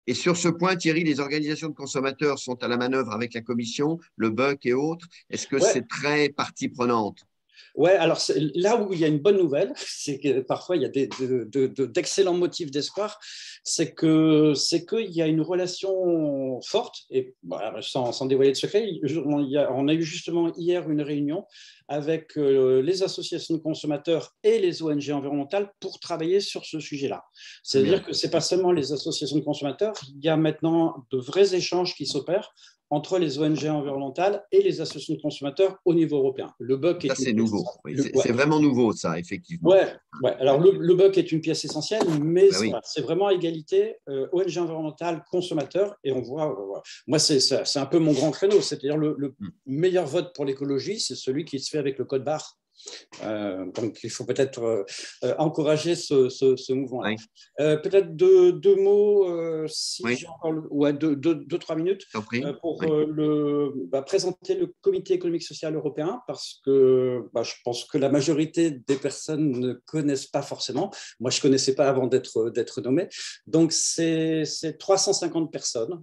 et, sur ce point, Thierry, les organisations de consommateurs sont à la manœuvre avec la Commission, le BUC et autres. Est-ce que c'est très partie prenante? Ouais, alors là où il y a une bonne nouvelle, c'est que parfois il y a d'excellents de, motifs d'espoir, c'est que c'est qu'il y a une relation forte et sans, sans, dévoiler de secret, on a eu justement hier une réunion avec euh, les associations de consommateurs et les ONG environnementales pour travailler sur ce sujet-là. C'est-à-dire que ce n'est pas seulement les associations de consommateurs, il y a maintenant de vrais échanges qui s'opèrent entre les ONG environnementales et les associations de consommateurs au niveau européen. Le BUC est. c'est nouveau. c'est vraiment nouveau, ça, effectivement. Ouais, ouais. Alors, le, le, BUC est une pièce essentielle, mais bah c'est vraiment égalité euh, ONG environnementale, consommateur. Et on voit, moi, c'est un peu mon grand créneau. C'est-à-dire, le, le hmm. meilleur vote pour l'écologie, c'est celui qui se fait avec le code barre. Euh, donc, il faut peut-être euh, euh, encourager ce, ce, mouvement-là. peut-être deux, deux, mots, si j'ai encore ouais, deux, deux, trois minutes, pour le, bah, présenter le Comité économique social européen, parce que bah, je pense que la majorité des personnes ne connaissent pas forcément. Moi, je ne connaissais pas avant d'être nommé. Donc, c'est 350 personnes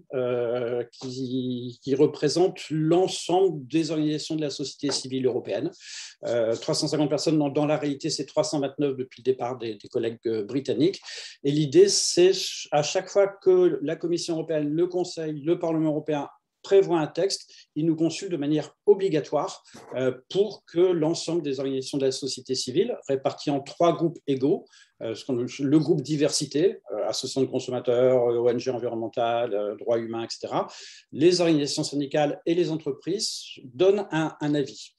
qui, qui, représentent l'ensemble des organisations de la société civile européenne. 350 personnes, dans, la réalité, c'est 329 depuis le départ des, collègues euh, britanniques. Et l'idée, c'est à chaque fois que la Commission européenne, le Conseil, le Parlement européen prévoit un texte, il nous consulte de manière obligatoire euh, pour que l'ensemble des organisations de la société civile, réparties en trois groupes égaux, euh, le groupe diversité, associations de consommateurs, ONG environnementales, droits humains, etc., les organisations syndicales et les entreprises donnent un avis.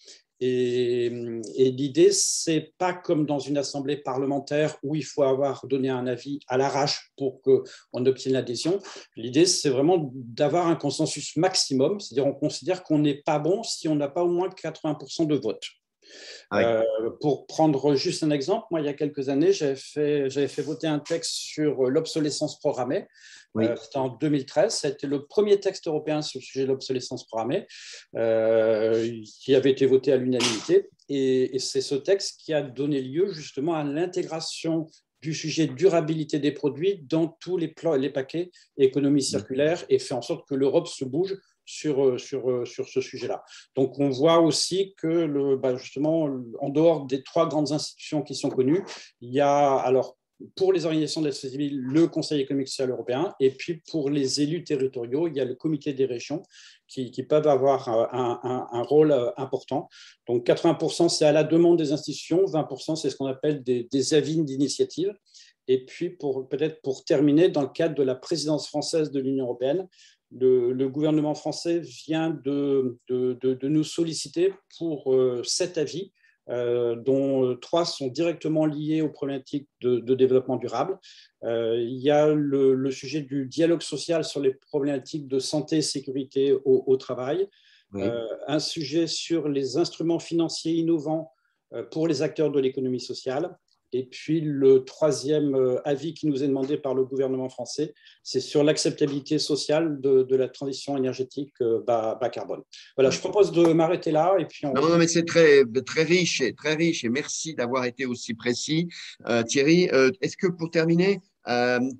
Et, l'idée, c'est pas comme dans une assemblée parlementaire où il faut avoir donné un avis à l'arrache pour qu'on obtienne l'adhésion. L'idée, c'est vraiment d'avoir un consensus maximum, c'est-à-dire on considère qu'on n'est pas bon si on n'a pas au moins 80% de vote. Ah euh, pour prendre juste un exemple, moi, il y a quelques années, j'avais fait, fait voter un texte sur l'obsolescence programmée. Euh, c'était en 2013. C'était le premier texte européen sur le sujet de l'obsolescence programmée euh, qui avait été voté à l'unanimité. Et, c'est ce texte qui a donné lieu justement à l'intégration du sujet durabilité des produits dans tous les, plans, les paquets économie circulaire et fait en sorte que l'Europe se bouge sur, sur, sur ce sujet-là. Donc, on voit aussi que, le, bah, justement, en dehors des trois grandes institutions qui sont connues, il y a alors pour les organisations de la civile, le Conseil économique social européen, et puis pour les élus territoriaux, il y a le comité des régions qui, peuvent avoir un, rôle euh, important. Donc 80%, c'est à la demande des institutions, 20%, c'est ce qu'on appelle des, avis d'initiative. Et puis, peut-être pour terminer, dans le cadre de la présidence française de l'Union européenne, le, gouvernement français vient de, de, nous solliciter pour euh, cet avis euh, dont trois sont directement liés aux problématiques de, développement durable. Euh, il y a le, sujet du dialogue social sur les problématiques de santé et sécurité au, travail, euh, un sujet sur les instruments financiers innovants pour les acteurs de l'économie sociale. Et puis le troisième euh, avis qui nous est demandé par le gouvernement français, c'est sur l'acceptabilité sociale de, la transition énergétique euh, bas, carbone. Voilà, je propose de m'arrêter là. Et puis Non, non, mais c'est très, très riche et très riche. Et merci d'avoir été aussi précis, euh, Thierry. Est-ce que pour terminer,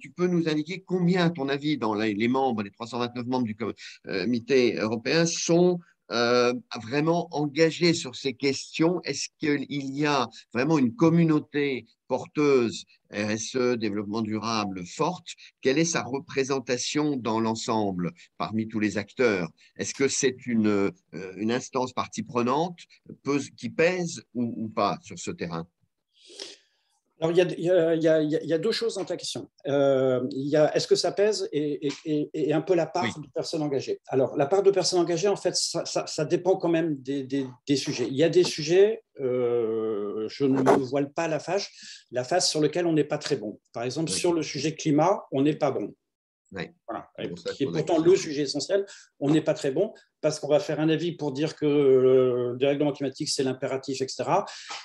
tu peux nous indiquer combien, à ton avis, dans les, membres, les 329 membres du comité européen, sont euh, vraiment engagé sur ces questions. Est-ce qu'il y a vraiment une communauté porteuse RSE, développement durable forte? Quelle est sa représentation dans l'ensemble parmi tous les acteurs? Est-ce que c'est une, euh, une instance partie prenante qui pèse ou pas sur ce terrain? Alors, il y, a, deux choses dans ta question. Euh, est-ce que ça pèse et, un peu la part de personnes engagées? Alors, la part de personnes engagées, en fait, ça, dépend quand même des, sujets. Il y a des sujets, euh, je ne me voile pas la face, la face sur lequel on n'est pas très bon. Par exemple, sur le sujet climat, on n'est pas bon. Voilà. Qui est pourtant le sujet essentiel. On n'est pas très bon parce qu'on va faire un avis pour dire que le dérèglement climatique, c'est l'impératif, etc.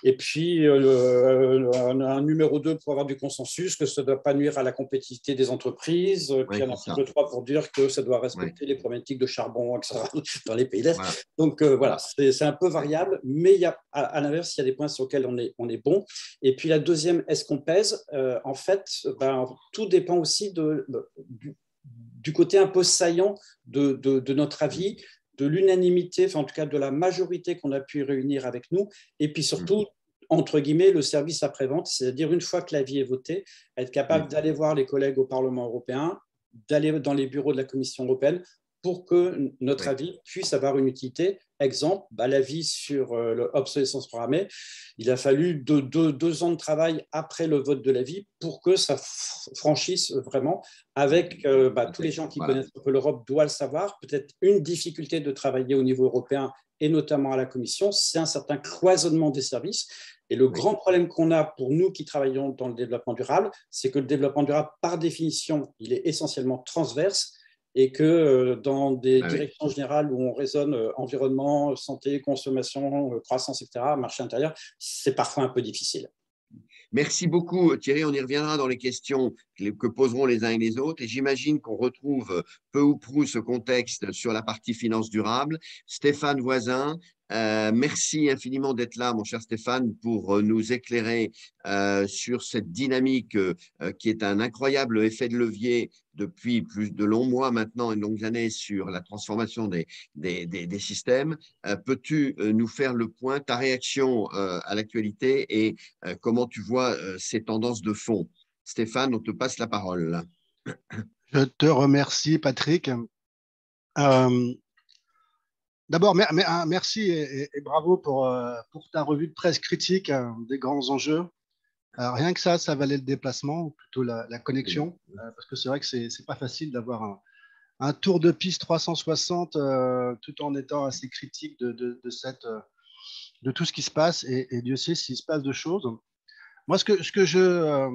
Et puis, euh, un, numéro 2 pour avoir du consensus, que ça ne doit pas nuire à la compétitivité des entreprises. puis un article 3 pour dire que ça doit respecter les problématiques de charbon, etc. dans les pays d'Est. Donc, euh, voilà, c'est un peu variable. Mais il y a, à, l'inverse, il y a des points sur lesquels on est, on est bon. Et puis, la deuxième, est-ce qu'on pèse? Euh, En fait, ben, tout dépend aussi de, du, du côté un peu saillant de, de, notre avis, de l'unanimité, enfin en tout cas de la majorité qu'on a pu réunir avec nous, et puis surtout, entre guillemets, le service après-vente, c'est-à-dire une fois que l'avis est voté, être capable d'aller voir les collègues au Parlement européen, d'aller dans les bureaux de la Commission européenne pour que notre avis puisse avoir une utilité. Exemple, bah, l'avis sur euh, l'obsolescence programmée, il a fallu deux, deux, ans de travail après le vote de l'avis pour que ça franchisse vraiment avec euh, bah, tous les gens qui connaissent un peu l'Europe doivent le savoir. Peut-être une difficulté de travailler au niveau européen et notamment à la Commission, c'est un certain cloisonnement des services. Et le grand problème qu'on a pour nous qui travaillons dans le développement durable, c'est que le développement durable, par définition, il est essentiellement transverse et que euh, dans des ah directions générales où on raisonne euh, environnement, santé, consommation, euh, croissance, etc., marché intérieur, c'est parfois un peu difficile. Merci beaucoup Thierry, on y reviendra dans les questions que poseront les uns et les autres et j'imagine qu'on retrouve peu ou prou ce contexte sur la partie finance durable. Stéphane Voisin, euh, merci infiniment d'être là, mon cher Stéphane, pour euh, nous éclairer euh, sur cette dynamique qui est un incroyable effet de levier depuis plus de longs mois maintenant et de longues années sur la transformation des, des, des, systèmes. Peux-tu nous faire le point, ta réaction à l'actualité et comment tu vois ces tendances de fond? Stéphane, on te passe la parole. Je te remercie, Patrick. D'abord, merci et, bravo pour, euh, pour, ta revue de presse critique hein, des grands enjeux. rien que ça, ça valait le déplacement, ou plutôt la, connexion, euh, parce que c'est vrai que c'est n'est pas facile d'avoir un, tour de piste 360 euh, tout en étant assez critique de, de, cette, de tout ce qui se passe, et, Dieu sait s'il se passe de choses. Moi, ce que, ce que je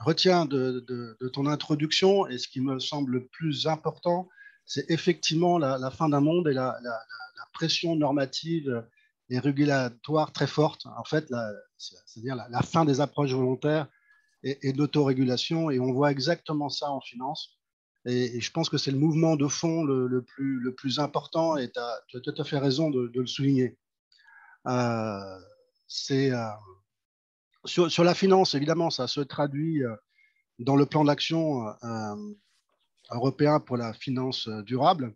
retiens de, de, ton introduction, et ce qui me semble le plus important, c'est effectivement la, fin d'un monde et la, pression normative et régulatoire très forte, en fait, c'est-à-dire la, fin des approches volontaires et, de l'autorégulation. Et on voit exactement ça en finance. Et, je pense que c'est le mouvement de fond le, plus, important, et tu as, tout à fait raison de, le souligner. Euh, c'est euh, sur, sur, la finance, évidemment, ça se traduit euh, dans le plan d'action européen pour la finance durable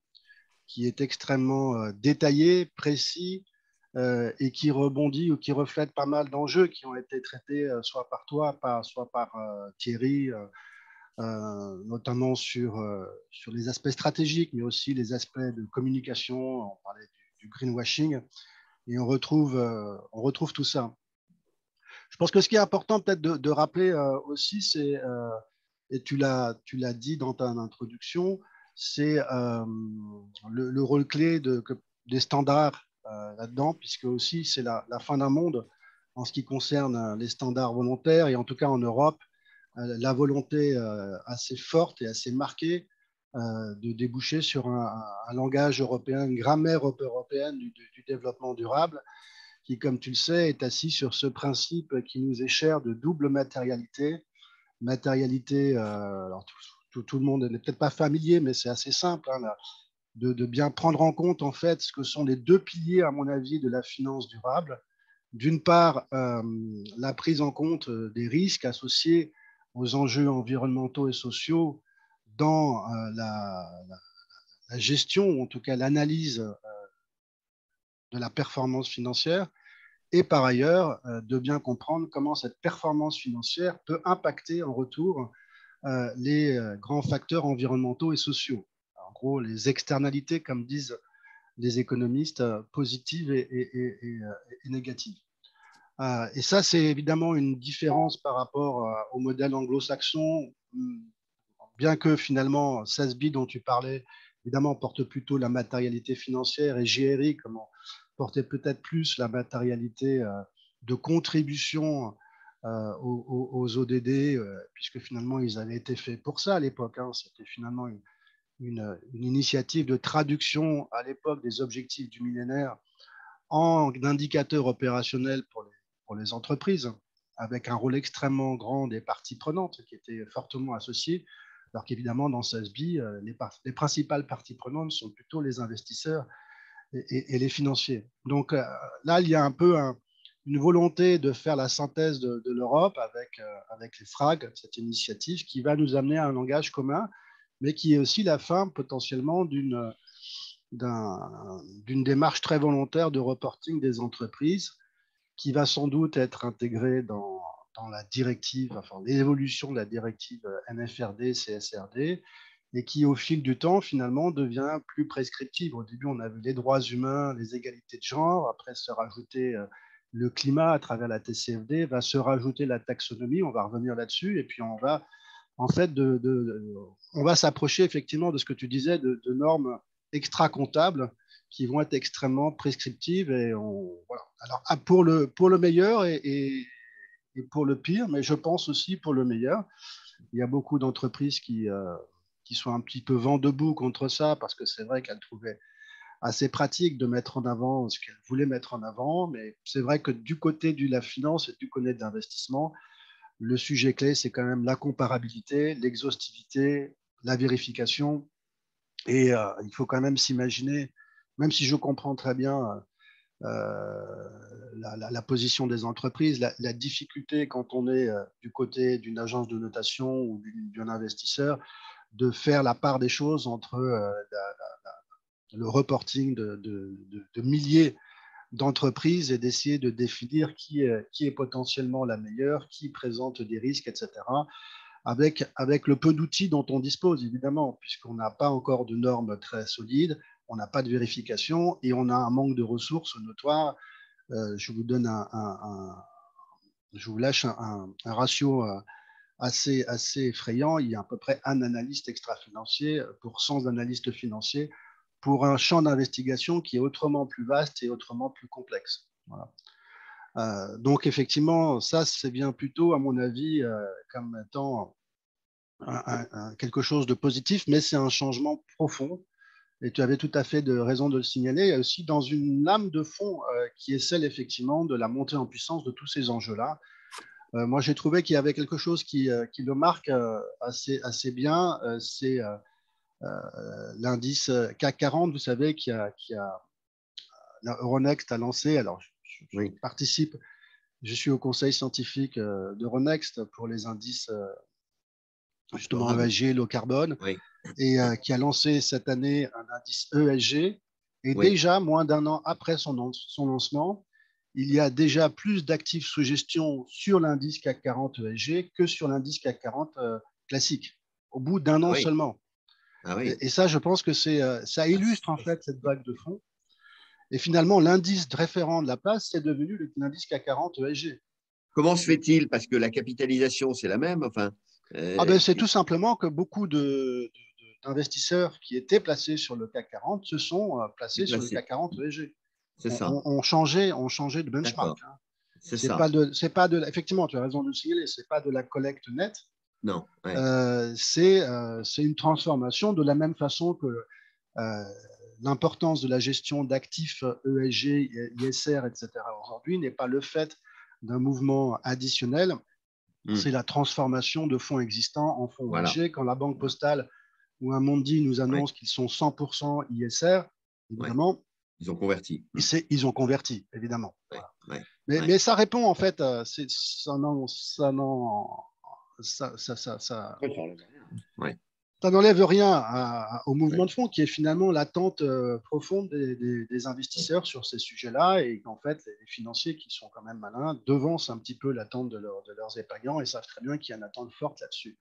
qui est extrêmement euh, détaillé, précis euh, et qui rebondit ou qui reflète pas mal d'enjeux qui ont été traités euh, soit par toi, soit par Thierry, notamment sur, sur les aspects stratégiques, mais aussi les aspects de communication. On parlait du, greenwashing et on retrouve, on retrouve tout ça. Je pense que ce qui est important peut-être de, rappeler aussi, c'est, et tu l'as dit dans ta introduction, c'est euh, le, rôle clé de, des standards euh, là-dedans, puisque aussi c'est la, fin d'un monde en ce qui concerne euh, les standards volontaires, et en tout cas en Europe, la volonté assez forte et assez marquée de déboucher sur un, langage européen, une grammaire européenne du, développement durable, qui, comme tu le sais, est assis sur ce principe qui nous est cher de double matérialité. Matérialité, euh, alors tout, le monde n'est peut-être pas familier, mais c'est assez simple, hein, de, bien prendre en compte en fait ce que sont les deux piliers, à mon avis, de la finance durable. D'une part, euh, la prise en compte des risques associés aux enjeux environnementaux et sociaux dans euh, la, gestion, ou en tout cas l'analyse de la performance financière et par ailleurs euh, de bien comprendre comment cette performance financière peut impacter en retour euh, les euh, grands facteurs environnementaux et sociaux. En gros, les externalités, comme disent les économistes, positives et, négatives. Et ça, c'est évidemment une différence par rapport au modèle anglo-saxon, bien que finalement, SASB dont tu parlais, évidemment, porte plutôt la matérialité financière et GRI, comment portait peut-être plus la matérialité euh, de contribution euh, aux, ODD, euh, puisque finalement, ils avaient été faits pour ça à l'époque. Hein. C'était finalement une, initiative de traduction à l'époque des objectifs du millénaire en indicateurs opérationnels pour les, entreprises, avec un rôle extrêmement grand des parties prenantes qui étaient fortement associées, alors qu'évidemment, dans SASB, les, principales parties prenantes sont plutôt les investisseurs et, les financiers. Donc euh, là, il y a un peu une volonté de faire la synthèse de, l'Europe avec, euh, avec les FRAG, cette initiative qui va nous amener à un langage commun, mais qui est aussi la fin potentiellement d'une d'une démarche très volontaire de reporting des entreprises qui va sans doute être intégrée dans, dans la directive, enfin l'évolution de la directive NFRD, CSRD, et qui, au fil du temps, finalement, devient plus prescriptive. Au début, on a vu les droits humains, les égalités de genre, après se rajouter euh, le climat à travers la TCFD, va se rajouter la taxonomie, on va revenir là-dessus, et puis on va, en fait, de, on va s'approcher effectivement de ce que tu disais, de, normes extra-comptables qui vont être extrêmement prescriptives. Et on, voilà. Alors, ah, pour le, pour le meilleur et, et, pour le pire, mais je pense aussi pour le meilleur. Il y a beaucoup d'entreprises qui, euh, qui soit un petit peu vent debout contre ça, parce que c'est vrai qu'elle trouvait assez pratique de mettre en avant ce qu'elle voulait mettre en avant, mais c'est vrai que du côté de la finance et du côté de l'investissement, le sujet clé, c'est quand même la comparabilité, l'exhaustivité, la vérification. Et euh, il faut quand même s'imaginer, même si je comprends très bien euh, la, position des entreprises, la, la, difficulté quand on est euh, du côté d'une agence de notation ou d'un investisseur, de faire la part des choses entre euh, le reporting de, milliers d'entreprises et d'essayer de définir qui qui est potentiellement la meilleure, qui présente des risques, etc. Avec, avec le peu d'outils dont on dispose, évidemment, puisqu'on n'a pas encore de normes très solides, on n'a pas de vérification et on a un manque de ressources notoire. Euh, je vous donne un, je vous lâche un, ratio euh, assez, assez effrayant. Il y a à peu près un analyste extra-financier pour 100 analystes financiers pour un champ d'investigation qui est autrement plus vaste et autrement plus complexe. Euh, donc effectivement, ça, c'est bien plutôt, à mon avis, euh, comme étant quelque chose de positif, mais c'est un changement profond. Et tu avais tout à fait de raison de le signaler, aussi dans une lame de fond euh, qui est celle effectivement de la montée en puissance de tous ces enjeux-là, euh, moi, j'ai trouvé qu'il y avait quelque chose qui, euh, qui le marque euh, assez, assez bien. c'est l'indice CAC 40, vous savez, qui a, qui a Euronext a lancé. Alors, je, je participe, je suis au conseil scientifique d'Euronext pour les indices justement ESG, low carbone, oui. et qui a lancé cette année un indice ESG. Et oui. déjà, moins d'un an après son, son lancement, il y a déjà plus d'actifs sous gestion sur l'indice CAC 40 ESG que sur l'indice CAC 40 euh, classique, au bout d'un an oui. seulement. Ah oui. et, et, ça, je pense que c'est, euh, ça illustre en fait cette vague de fonds. Et finalement, l'indice de référent de la place, c'est devenu l'indice CAC 40 ESG. Comment se fait-il? Parce que la capitalisation, c'est la même. Enfin, euh... ah ben, c'est tout simplement que beaucoup de, d'investisseurs qui étaient placés sur le CAC 40 se sont euh, placés sur le CAC 40 ESG. C'est ça. On, on, changeait, on changeait de benchmark. Hein. C'est ça. Pas de, c'est pas de, effectivement, tu as raison de le signaler, c'est pas de la collecte nette. Non. Ouais. Euh, c'est, euh, c'est une transformation de la même façon que euh, l'importance de la gestion d'actifs ESG, ISR, etc. aujourd'hui n'est pas le fait d'un mouvement additionnel, hmm. c'est la transformation de fonds existants en fonds ESG. Quand la Banque postale ou un Mondi nous annonce qu'ils sont 100% ISR, évidemment, ils ont converti. Ils ont converti, évidemment. mais, ça répond en fait, euh, ça n'en, ça, ça, ça, ça, ça, ça n'enlève rien au mouvement de fond qui est finalement l'attente euh, profonde des, investisseurs sur ces sujets-là et qu'en fait, les financiers qui sont quand même malins devancent un petit peu l'attente de, de, leurs épargnants et savent très bien qu'il y a une attente forte là-dessus.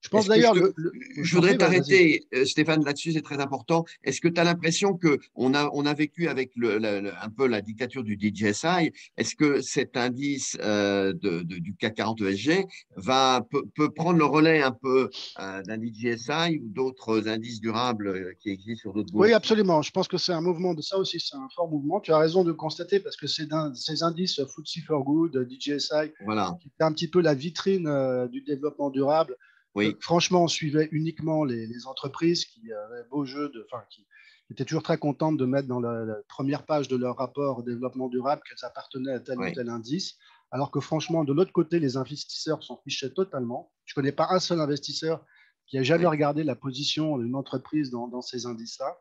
Je pense d'ailleurs. Je, voudrais t'arrêter, euh, Stéphane, là-dessus, c'est très important. Est-ce que tu as l'impression qu'on a, on a vécu avec le, un peu la dictature du DJSI Est-ce que cet indice euh, de, du CAC 40 ESG va, peut, prendre le relais un peu euh, d'un DJSI ou d'autres indices durables qui existent sur d'autres bourses Oui, absolument. Je pense que c'est un mouvement de ça aussi, c'est un fort mouvement. Tu as raison de constater parce que c'est ces indices FTSE for Good, DJSI, voilà. qui est un petit peu la vitrine du développement durable. Oui. franchement, on suivait uniquement les, entreprises qui avaient beau jeu, de, enfin, qui étaient toujours très contentes de mettre dans la, première page de leur rapport développement durable qu'elles appartenaient à tel ou tel indice. Alors que franchement, de l'autre côté, les investisseurs s'en fichaient totalement. Je ne connais pas un seul investisseur qui a jamais regardé la position d'une entreprise dans, ces indices-là,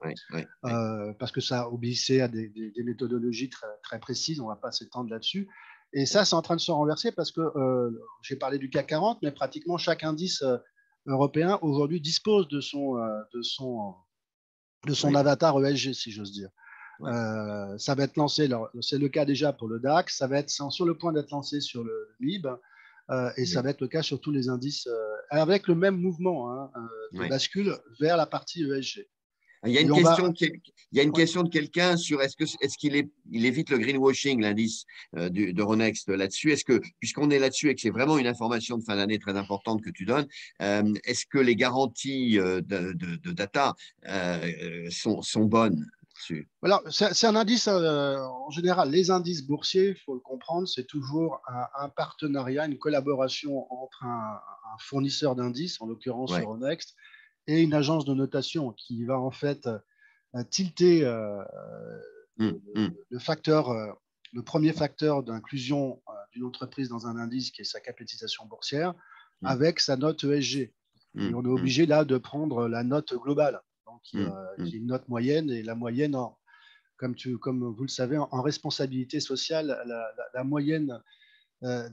euh, parce que ça obéissait à des, méthodologies très, très, précises, on ne va pas s'étendre là-dessus. Et ça, c'est en train de se renverser parce que euh, j'ai parlé du CAC 40, mais pratiquement chaque indice euh, européen aujourd'hui dispose de son, euh, de son, de son avatar ESG, si j'ose dire. ça va être lancé, c'est le cas déjà pour le DAX, ça va être sur le point d'être lancé sur le MIB, et ça va être le cas sur tous les indices, avec le même mouvement hein, de bascule vers la partie ESG. Il y a une, question, il y a une question de quelqu'un sur est-ce qu'il est qu'il il évite le greenwashing, l'indice euh, de Ronext là-dessus? Est-ce que, puisqu'on est là-dessus et que c'est vraiment une information de fin d'année très importante que tu donnes, euh, est-ce que les garanties euh, de, de, data sont, sont, bonnes voilà, c'est un indice, en général, les indices boursiers, il faut le comprendre, c'est toujours un, partenariat, une collaboration entre un, fournisseur d'indices, en l'occurrence ouais. Euronext, et une agence de notation qui va en fait euh, tilter euh, mmh, mmh. le, facteur, euh, le premier facteur d'inclusion d'une entreprise dans un indice qui est sa capitalisation boursière mmh. avec sa note ESG. Et on est obligé là de prendre la note globale, donc, qui, est une note moyenne et la moyenne, comme, tu, comme vous le savez, en, responsabilité sociale, la, moyenne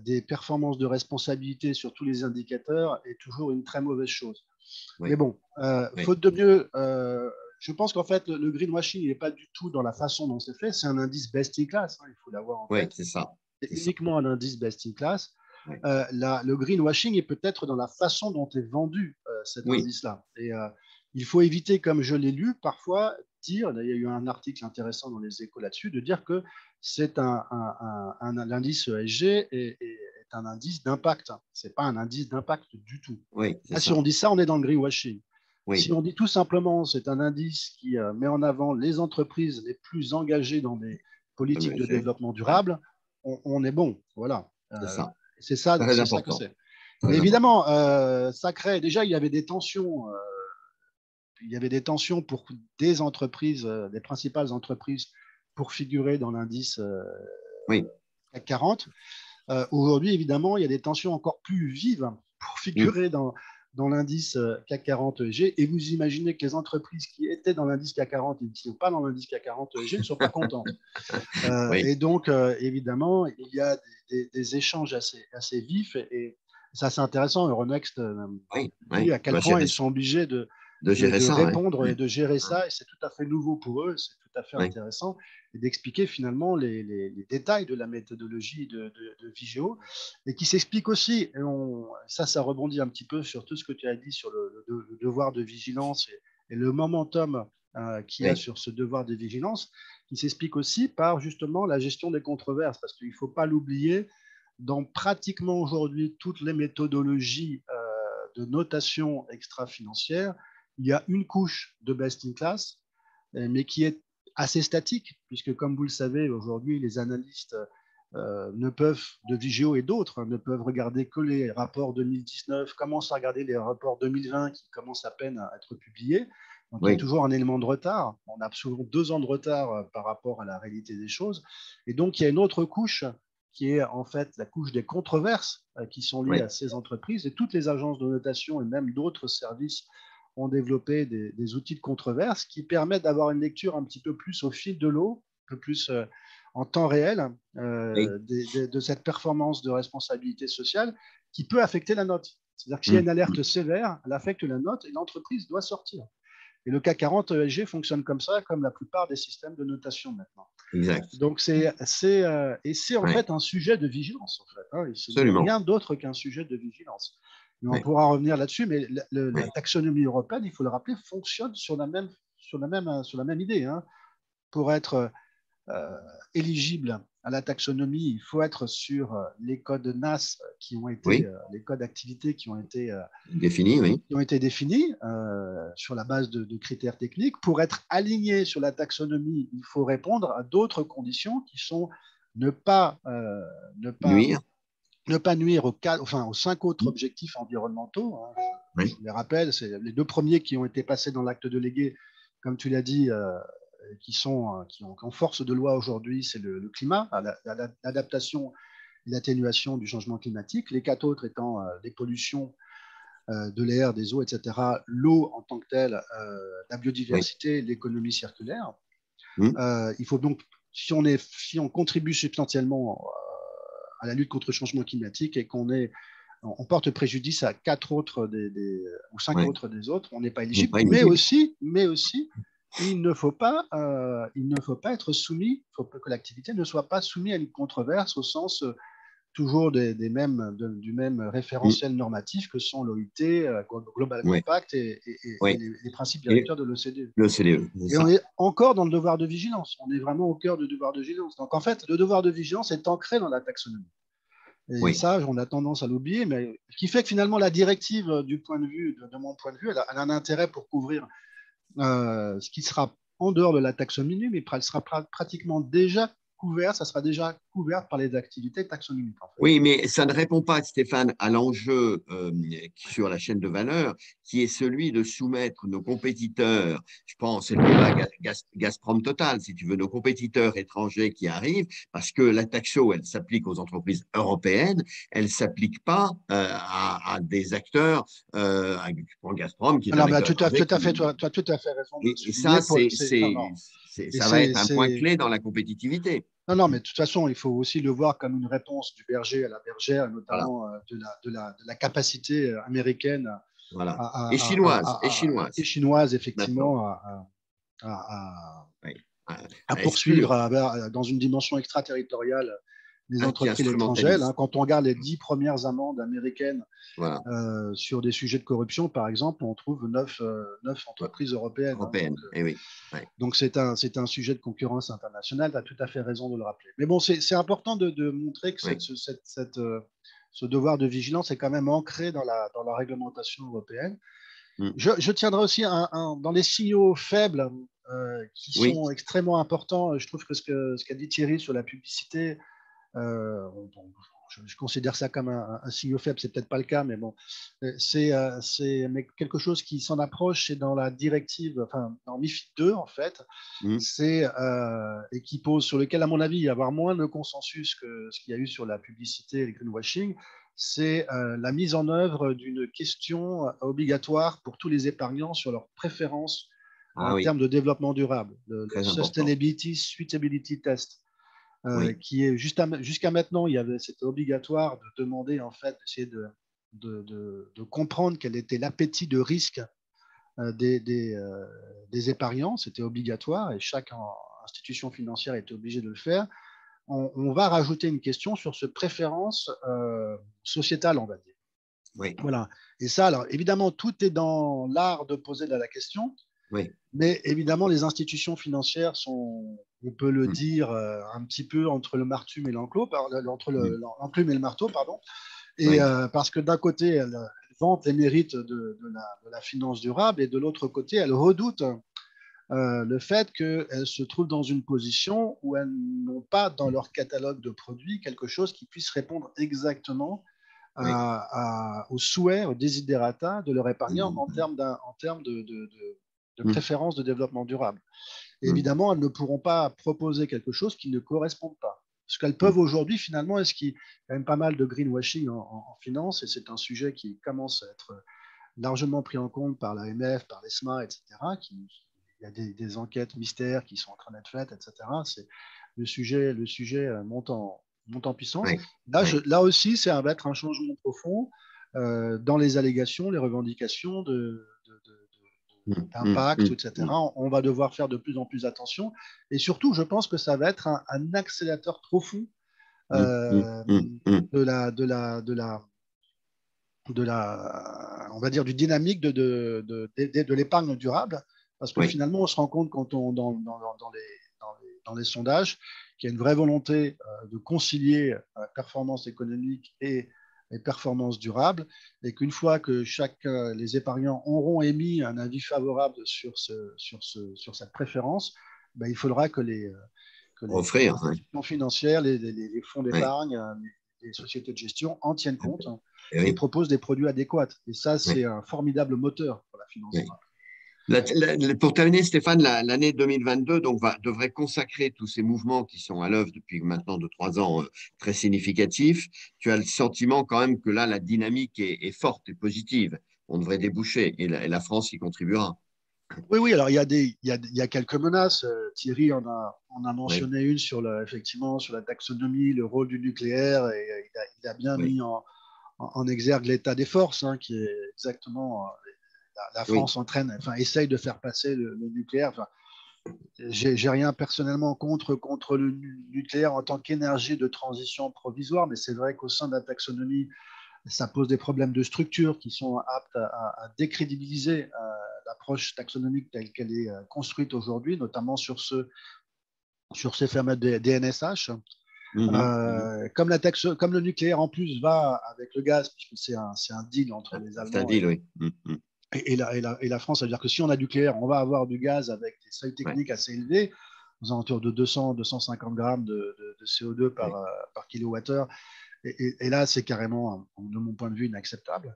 des performances de responsabilité sur tous les indicateurs est toujours une très mauvaise chose. Mais bon, euh, faute de mieux, euh, je pense qu'en fait, le, greenwashing n'est pas du tout dans la façon dont c'est fait. C'est un indice best in class, hein, il faut l'avoir en fait. c'est ça. C'est uniquement un indice best in class. Euh, le greenwashing est peut-être dans la façon dont est vendu cet indice-là. Et il faut éviter, comme je l'ai lu parfois, dire, il y a eu un article intéressant dans les échos là-dessus, de dire que c'est un, un, ESG et, et un indice d'impact. Ce n'est pas un indice d'impact du tout. Oui, si on dit ça, on est dans le greenwashing. Si on dit tout simplement c'est un indice qui euh, met en avant les entreprises les plus engagées dans des politiques de développement durable, on, est bon. Voilà. c'est ça, ça que c'est. évidemment, euh, ça crée. Déjà, il y avait des tensions. Euh, il y avait des tensions pour des entreprises, des principales entreprises, pour figurer dans l'indice oui. CAC 40. Euh, aujourd'hui, évidemment, il y a des tensions encore plus vives pour figurer dans, dans l'indice euh, CAC 40 ESG. Et vous imaginez que les entreprises qui étaient dans l'indice CAC 40 et qui ne sont pas dans l'indice CAC 40 ESG ne sont pas contentes. Euh, et donc, évidemment, il y a des, échanges assez, assez vifs. Et, ça, c'est intéressant. Euronext oui, à quel point ils sont obligés de, de, gérer de, ça, répondre et de gérer ça. Et c'est tout à fait nouveau pour eux, c'est tout à fait intéressant. Et d'expliquer finalement les, les, détails de la méthodologie de, de, Vigéo. Et qui s'explique aussi, et on, ça, ça rebondit un petit peu sur tout ce que tu as dit sur le, devoir de vigilance et, le momentum euh, qu'il y a sur ce devoir de vigilance, qui s'explique aussi par justement la gestion des controverses. Parce qu'il ne faut pas l'oublier, dans pratiquement aujourd'hui toutes les méthodologies euh, de notation extra-financière, il y a une couche de best in class, euh, mais qui est assez statique, puisque comme vous le savez, aujourd'hui, les analystes ne peuvent, de Vigio et d'autres, hein, ne peuvent regarder que les rapports 2019, commencent à regarder les rapports 2020 qui commencent à peine à être publiés. Donc, il y a toujours un élément de retard. On a souvent deux ans de retard par rapport à la réalité des choses. Et donc, il y a une autre couche qui est en fait la couche des controverses qui sont liées à ces entreprises. Et toutes les agences de notation et même d'autres services ont développé des, outils de controverse qui permettent d'avoir une lecture un petit peu plus au fil de l'eau, un peu plus euh, en temps réel euh, de, cette performance de responsabilité sociale qui peut affecter la note. C'est-à-dire que s'il y a une mm. alerte sévère, elle affecte la note et l'entreprise doit sortir. Et le CAC 40 ESG fonctionne comme ça, comme la plupart des systèmes de notation maintenant. Exact. Donc c'est euh, et c'est en fait un sujet de vigilance en fait. Hein. Absolument. rien d'autre qu'un sujet de vigilance on pourra revenir là-dessus, mais la taxonomie européenne, il faut le rappeler, fonctionne sur la même, sur la même, sur la même idée. Hein. Pour être euh, éligible à la taxonomie, il faut être sur euh, les codes NAS qui ont été, euh, les codes d'activité qui ont été définis, oui. qui ont été définis sur la base de, critères techniques. Pour être aligné sur la taxonomie, il faut répondre à d'autres conditions qui sont ne pas, ne pas nuire ne pas nuire aux, enfin, aux cinq autres objectifs environnementaux. Hein. Je les rappelle, c'est les deux premiers qui ont été passés dans l'acte délégué, comme tu l'as dit, euh, qui sont euh, qui ont, en force de loi aujourd'hui, c'est le, climat, l'adaptation et l'atténuation du changement climatique. Les quatre autres étant euh, les pollutions de l'air, des eaux, etc., l'eau en tant que telle, la biodiversité, l'économie circulaire. Mmh. il faut donc, si on, est, si on contribue substantiellement à la lutte contre le changement climatique et qu'on est on porte préjudice à quatre autres des, ou cinq autres des autres, on n'est pas éligible. mais aussi, mais aussi, il ne faut pas, euh, il ne faut pas être soumis, faut que l'activité ne soit pas soumise à une controverse au sens euh, toujours des, mêmes, du même référentiel normatif que sont l'OIT, euh, Global Compact et, les, principes directeurs de l'OCDE. L'OCDE. Et on est encore dans le devoir de vigilance. On est vraiment au cœur du devoir de vigilance. Donc en fait, le devoir de vigilance est ancré dans la taxonomie. Et ça, on a tendance à l'oublier, mais ce qui fait que finalement la directive, euh, du point de vue, de, mon point de vue, elle a, un intérêt pour couvrir euh, ce qui sera en dehors de la taxonomie, mais elle sera pratiquement déjà ça sera déjà couvert par les activités taxonomiques. Oui, mais ça ne répond pas, Stéphane, à l'enjeu euh, sur la chaîne de valeur, qui est celui de soumettre nos compétiteurs, je pense, c'est le débat Gazprom Total, si tu veux, nos compétiteurs étrangers qui arrivent, parce que la taxo, elle s'applique aux entreprises européennes, elle ne s'applique pas euh, à, des acteurs, euh, Gazprom, qui est Alors, bah, tu, as, tout à fait, tu as, tout à fait raison. Et, ça, c'est, ça va être un point clé dans la compétitivité. Non, non, mais de toute façon, il faut aussi le voir comme une réponse du berger à la bergère, notamment euh, de, la, de, la, de, la, capacité euh, américaine voilà. et chinoise, et chinoise. Et chinoise, effectivement, à, poursuivre dans une dimension extraterritoriale les entreprises étrangères. Hein. Quand on regarde les dix premières amendes américaines euh, sur des sujets de corruption, par exemple, on trouve neuf, euh, entreprises européennes. Hein. donc, eh oui. donc c'est un, un, sujet de concurrence internationale, tu as tout à fait raison de le rappeler. Mais bon, c'est important de, de, montrer que cette, cette, euh, ce devoir de vigilance est quand même ancré dans la, dans la réglementation européenne. Mm. Je, je, tiendrai aussi un, dans les signaux faibles qui sont extrêmement importants. Je trouve que ce qu'a ce qu'a dit Thierry sur la publicité, euh, je, considère ça comme un, un signe faible, c'est peut-être pas le cas, mais bon, euh, c'est euh, quelque chose qui s'en approche, c'est dans la directive, enfin dans MIFID 2 en fait, mmh. c'est et qui pose sur lequel, à mon avis, il y a avoir moins de consensus que ce qu'il y a eu sur la publicité et le greenwashing, c'est la mise en œuvre d'une question obligatoire pour tous les épargnants sur leurs préférences ah en termes de développement durable, le, le Sustainability Suitability Test. Euh, qui est jusqu'à maintenant, il y avait, c'était obligatoire de demander en fait, d'essayer de, de, de, comprendre quel était l'appétit de risque euh, des, des, euh, des, épargnants. C'était obligatoire et chaque institution financière était obligée de le faire. On, va rajouter une question sur ce préférence sociétale, on va dire. Oui. Voilà. Et ça, alors évidemment, tout est dans l'art de poser la question. Oui. Mais évidemment, les institutions financières sont, on peut le mm. dire, euh, un petit peu entre le martume et l'enclos, entre l'enclume et le marteau, pardon. Et euh, parce que d'un côté, elles vantent les mérites de, la, finance durable et de l'autre côté, elles redoutent le fait qu'elles se trouvent dans une position où elles n'ont pas dans leur catalogue de produits quelque chose qui puisse répondre exactement aux souhaits, aux desiderata de leur épargnant mmh. en termes, en termes de, de, de, mmh. préférence de développement durable. Et mmh. évidemment, elles ne pourront pas proposer quelque chose qui ne corresponde pas. Ce qu'elles peuvent aujourd'hui, finalement, est-ce qu'il y a quand même pas mal de greenwashing en, finance, et c'est un sujet qui commence à être largement pris en compte par l'AMF, par l'ESMA, etc. Qui, il y a des, enquêtes mystères qui sont en train d'être faites, etc. C'est le sujet, le sujet euh, monte en, monte en puissance. Là, là aussi, ça va être un changement profond euh, dans les allégations, les revendications de, d'impact, mmh, etc. Mmh. On va devoir faire de plus en plus attention. Et surtout, je pense que ça va être un, accélérateur profond euh, de la, de la, de la, de la, on va dire du dynamique de, de, de, de l'épargne durable, parce que finalement, on se rend compte quand on dans, dans, dans, les, les, dans les sondages qu'il y a une vraie volonté euh, de concilier euh, performance économique et et performance durable, et qu'une fois que chaque, les épargnants auront émis un avis favorable sur, ce, sur, ce, sur cette préférence, ben, il faudra que les, que les institutions financières, les, les, fonds d'épargne, les, sociétés de gestion en tiennent compte hein, et, proposent des produits adéquats. Et ça, c'est un formidable moteur pour la finance durable pour terminer, Stéphane, l'année 2022 donc, va, devrait consacrer tous ces mouvements qui sont à l'œuvre depuis maintenant de trois ans euh, très significatifs. Tu as le sentiment quand même que là, la dynamique est, forte et positive. On devrait déboucher et la, France y contribuera. Oui, oui, alors il y a, des, il y a, quelques menaces. Euh, Thierry en a, a mentionné une sur, la, effectivement, sur la taxonomie, le rôle du nucléaire, et euh, il a, bien mis en, en, exergue l'état des forces, hein, qui est exactement la, France entraîne, enfin, essaye de faire passer le, nucléaire. Enfin, j'ai rien personnellement contre, contre le nucléaire en tant qu'énergie de transition provisoire, mais c'est vrai qu'au sein de la taxonomie, ça pose des problèmes de structure qui sont aptes à, décrédibiliser euh, l'approche taxonomique telle qu'elle est euh, construite aujourd'hui, notamment sur, ce, sur ces fameux DNSH. Mmh euh, comme, la comme le nucléaire en plus va avec le gaz, puisque c'est un, un, deal entre les Allemands. C'est un deal, oui. Mmh, et, la, et, la, France, ça veut dire que si on a du nucléaire, on va avoir du gaz avec des seuils techniques assez élevés, aux alentours de 200-250 grammes de, CO2 par, euh, par kilowattheure. Et, là, c'est carrément, de mon point de vue, inacceptable.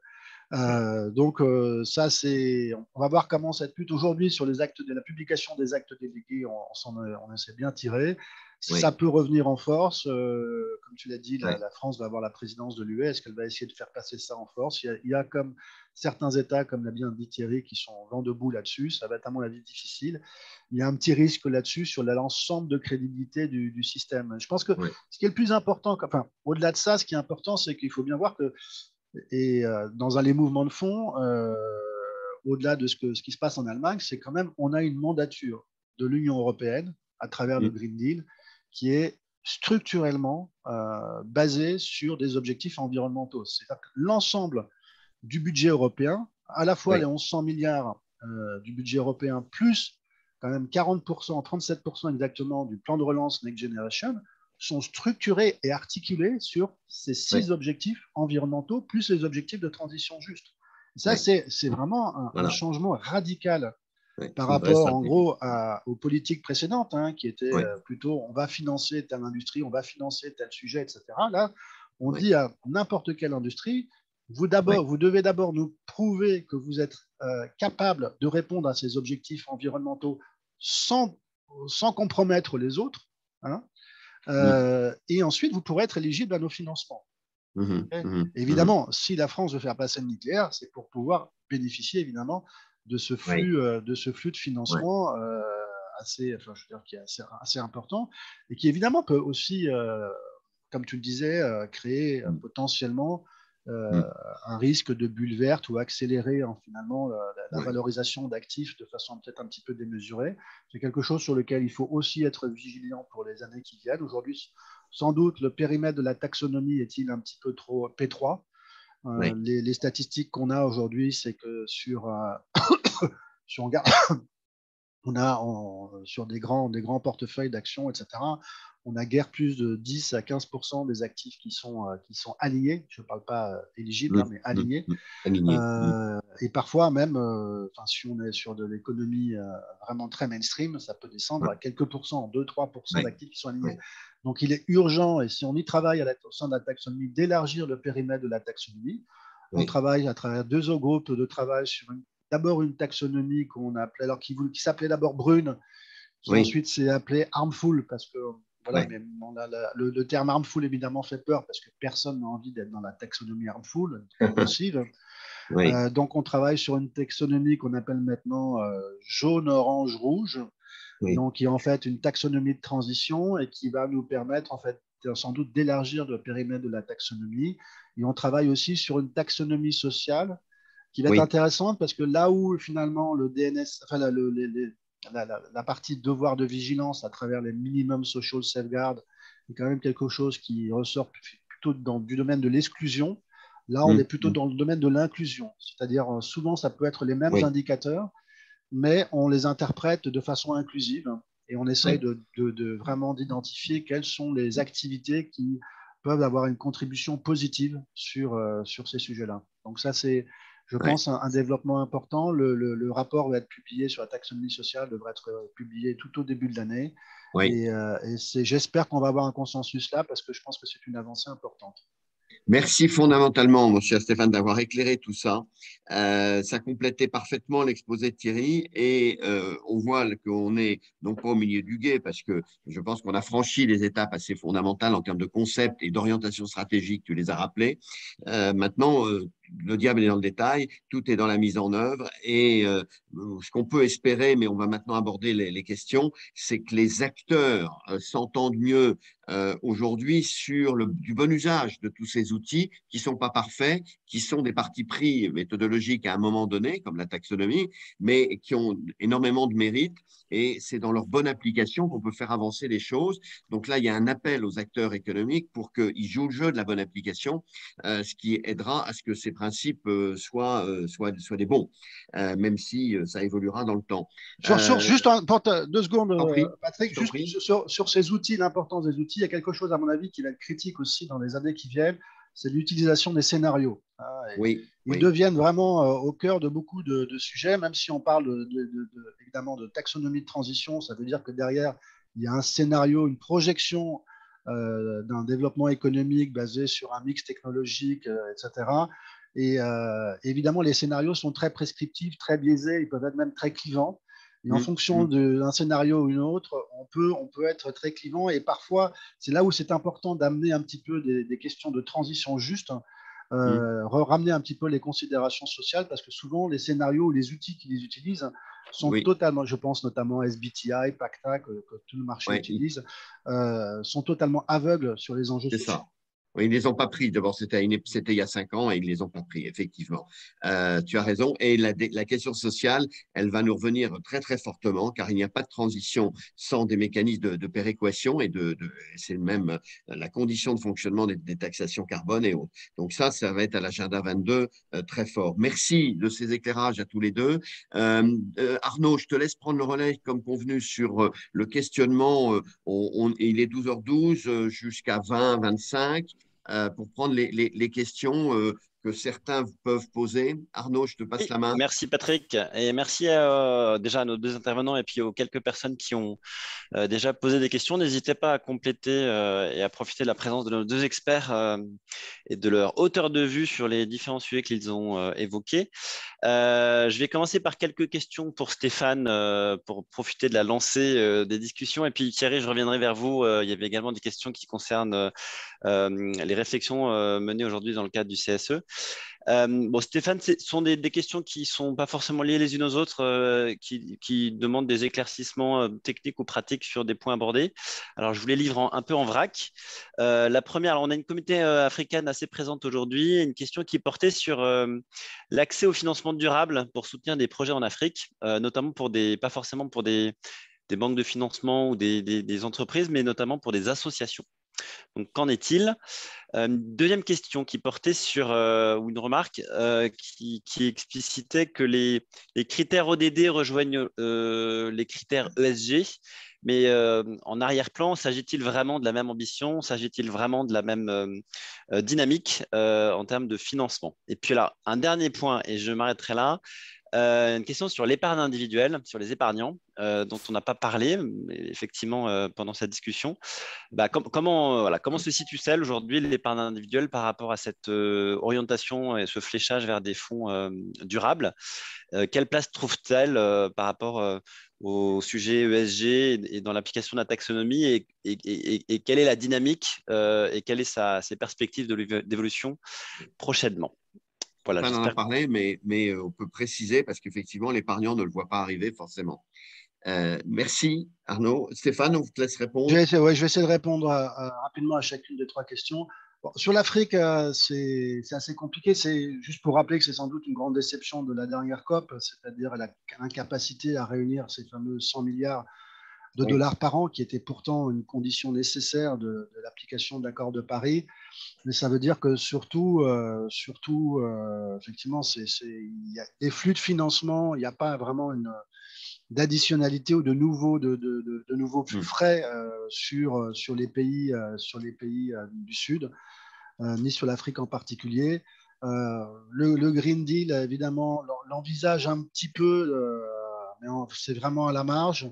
Euh, donc, euh, ça, c'est. On va voir comment cette lutte aujourd'hui sur les actes de la publication des actes délégués, on, on, on essaie bien tirer. Ça peut revenir en force. comme tu l'as dit, la, France va avoir la présidence de l'UE. Est-ce qu'elle va essayer de faire passer ça en force? Il y, a, comme certains États, comme l'a bien dit Thierry, qui sont vent debout là-dessus. Ça va être, à mon avis, difficile. Il y a un petit risque là-dessus sur l'ensemble de crédibilité du, système. Je pense que ce qui est le plus important, enfin, au-delà de ça, ce qui est important, c'est qu'il faut bien voir que, et dans un, les mouvements de fond, au-delà de ce, que, ce qui se passe en Allemagne, c'est quand même, on a une mandature de l'Union européenne à travers le. Green Deal qui est structurellement euh, basé sur des objectifs environnementaux. C'est-à-dire que l'ensemble du budget européen, à la fois les 1100 milliards euh, du budget européen, plus quand même 40%, 37% exactement du plan de relance Next Generation, sont structurés et articulés sur ces six objectifs environnementaux, plus les objectifs de transition juste. Ça, c'est vraiment un, changement radical par rapport en gros aux politiques précédentes, hein, qui étaient euh, plutôt on va financer telle industrie, on va financer tel sujet, etc. Là, on dit à n'importe quelle industrie, vous, d'abord, vous devez d'abord nous prouver que vous êtes euh, capable de répondre à ces objectifs environnementaux sans, sans compromettre les autres. Hein, euh, et ensuite, vous pourrez être éligible à nos financements. Mmh mmh mmh évidemment, si la France veut faire passer le nucléaire, c'est pour pouvoir bénéficier évidemment de ce flux, euh, de, ce flux de financement euh, assez, enfin, je veux dire, qui est assez, assez, important et qui évidemment peut aussi, euh, comme tu le disais, créer mmh. potentiellement mmh. un risque de bulle verte ou accélérer en, finalement la, valorisation d'actifs de façon peut-être un petit peu démesurée. C'est quelque chose sur lequel il faut aussi être vigilant pour les années qui viennent. Aujourd'hui, sans doute, le périmètre de la taxonomie est-il un petit peu trop P3 euh, les, statistiques qu'on a aujourd'hui, c'est que sur, euh, si, on regarde, on a sur des grands, des grands portefeuilles d'actions, etc., on a guère plus de 10 à 15% des actifs qui sont, euh, qui sont alignés. Je ne parle pas euh, éligibles, hein, mais alignés. Euh, et parfois même, si on est sur de l'économie vraiment très mainstream, ça peut descendre à quelques pourcents, 2-3% d'actifs qui sont alignés. Donc il est urgent, et si on y travaille à la, au sein de la taxonomie, d'élargir le périmètre de la taxonomie. On travaille à travers deux groupes de travail sur d'abord une taxonomie qu'on appelait, alors qui, qui s'appelait d'abord brune, qui ensuite s'est appelée harmful parce que le, terme harmful évidemment fait peur parce que personne n'a envie d'être dans la taxonomie harmful. Euh, donc on travaille sur une taxonomie qu'on appelle maintenant euh, jaune, orange, rouge. Donc qui est en fait une taxonomie de transition et qui va nous permettre en fait sans doute d'élargir le périmètre de la taxonomie. Et on travaille aussi sur une taxonomie sociale qui va être intéressante parce que là où finalement le DNS, enfin le, les, la, partie devoir de vigilance à travers les minimum social safeguards est quand même quelque chose qui ressort plutôt dans, du domaine de l'exclusion. Là, on mm. est plutôt dans le domaine de l'inclusion, c'est-à-dire euh, souvent ça peut être les mêmes indicateurs, mais on les interprète de façon inclusive et on essaye de, vraiment d'identifier quelles sont les activités qui peuvent avoir une contribution positive sur, euh, sur ces sujets-là. Donc ça, c'est je pense, un, un, développement important. Le, rapport va être publié sur la taxonomie sociale, devrait être euh, publié tout au début de l'année. Et, euh, et j'espère qu'on va avoir un consensus là parce que je pense que c'est une avancée importante. Merci fondamentalement, mon cher Stéphane, d'avoir éclairé tout ça. Euh, ça complétait parfaitement l'exposé de Thierry et euh, on voit qu'on est non pas au milieu du guet parce que je pense qu'on a franchi les étapes assez fondamentales en termes de concept et d'orientation stratégique, tu les as rappelés. Euh, maintenant, le diable est dans le détail, tout est dans la mise en œuvre et ce qu'on peut espérer, mais on va maintenant aborder les, questions, c'est que les acteurs s'entendent mieux aujourd'hui sur le, du bon usage de tous ces outils qui sont pas parfaits, qui sont des partis pris méthodologiques à un moment donné, comme la taxonomie, mais qui ont énormément de mérite et c'est dans leur bonne application qu'on peut faire avancer les choses. Donc là, il y a un appel aux acteurs économiques pour qu'ils jouent le jeu de la bonne application, euh, ce qui aidera à ce que ces principes euh, soient, euh, soient, soient, des bons, même si ça évoluera dans le temps. Sur, juste deux secondes, Patrick, juste sur, sur, ces outils, l'importance des outils, il y a quelque chose, à mon avis, qui va être critique aussi dans les années qui viennent c'est l'utilisation des scénarios. Hein, oui, ils deviennent vraiment euh, au cœur de beaucoup de, sujets, même si on parle de, évidemment de taxonomie de transition, ça veut dire que derrière, il y a un scénario, une projection euh, d'un développement économique basé sur un mix technologique, euh, etc. Et évidemment, les scénarios sont très prescriptifs, très biaisés, ils peuvent être même très clivants. Et en mm. fonction mm. d'un scénario ou une autre, on peut, on peut être très clivant. Et parfois, c'est là où c'est important d'amener un petit peu des, questions de transition juste, hein. euh, mm. ramener un petit peu les considérations sociales, parce que souvent, les scénarios ou les outils qui les utilisent sont totalement, je pense notamment SBTI, PACTA, que, tout le marché utilise, euh, sont totalement aveugles sur les enjeux sociaux. Ça. Ils ne les ont pas pris. D'abord, c'était il y a cinq ans et ils ne les ont pas pris, effectivement. Euh, tu as raison. Et la, question sociale, elle va nous revenir très, très fortement, car il n'y a pas de transition sans des mécanismes de, péréquation et de, c'est même euh, la condition de fonctionnement des, taxations carbone et autres. Donc ça, ça va être à l'agenda 22 euh, très fort. Merci de ces éclairages à tous les deux. Arnaud, je te laisse prendre le relais comme convenu sur le questionnement. On, il est 12h12 jusqu'à 20, 25. Euh, pour prendre les, les, questions euh, que certains peuvent poser. Arnaud, je te passe la main. Merci Patrick et merci euh, déjà à nos deux intervenants et puis aux quelques personnes qui ont déjà posé des questions. N'hésitez pas à compléter et à profiter de la présence de nos deux experts et de leur hauteur de vue sur les différents sujets qu'ils ont évoqués. je vais commencer par quelques questions pour Stéphane pour profiter de la lancée des discussions et puis Thierry, je reviendrai vers vous. il y avait également des questions qui concernent euh, les réflexions euh, menées aujourd'hui dans le cadre du CSE. Euh, bon, Stéphane, ce sont des, questions qui ne sont pas forcément liées les unes aux autres, qui, demandent des éclaircissements techniques ou pratiques sur des points abordés. Alors, je vous les livre un peu en vrac. la première, on a une communauté africaine assez présente aujourd'hui, une question qui portait sur l'accès au financement durable pour soutenir des projets en Afrique, notamment pour des, pas forcément pour des, banques de financement ou des entreprises, mais notamment pour des associations. Donc, qu'en est-il? Deuxième question qui portait sur, ou une remarque qui, explicitait que les, les critères ODD rejoignent les critères ESG, mais en arrière-plan, s'agit-il vraiment de la même ambition? S'agit-il vraiment de la même dynamique en termes de financement? Et puis là, un dernier point, et je m'arrêterai là. Euh, une question sur l'épargne individuelle, sur les épargnants, euh, dont on n'a pas parlé effectivement euh, pendant cette discussion. Bah, comment, se situe-t-elle aujourd'hui l'épargne individuelle par rapport à cette orientation et ce fléchage vers des fonds durables? Quelle place trouve-t-elle par rapport au sujet ESG et dans l'application de la taxonomie et, et, quelle est la dynamique et quelles sont ses perspectives d'évolution prochainement? Voilà, on en a parlé, mais, mais euh, on peut préciser parce qu'effectivement, l'épargnant ne le voit pas arriver forcément. Euh, merci Arnaud. Stéphane, on vous laisse répondre. Je vais essayer, je vais essayer de répondre euh, rapidement à chacune des trois questions. sur l'Afrique, c'est assez compliqué. C'est juste pour rappeler que c'est sans doute une grande déception de la dernière COP, c'est-à-dire l'incapacité à réunir ces fameux 100 milliards de dollars par an, qui était pourtant une condition nécessaire de, l'application de l'accord de Paris. Mais ça veut dire que surtout, euh, surtout euh, effectivement, il y a des flux de financement, il n'y a pas vraiment une d'additionnalité ou de nouveaux de, de, de nouveaux flux hmm. frais euh, sur, sur les pays, sur les pays du Sud, ni sur l'Afrique en particulier. Le, le, Green Deal, évidemment, l'envisage un petit peu, mais c'est vraiment à la marge.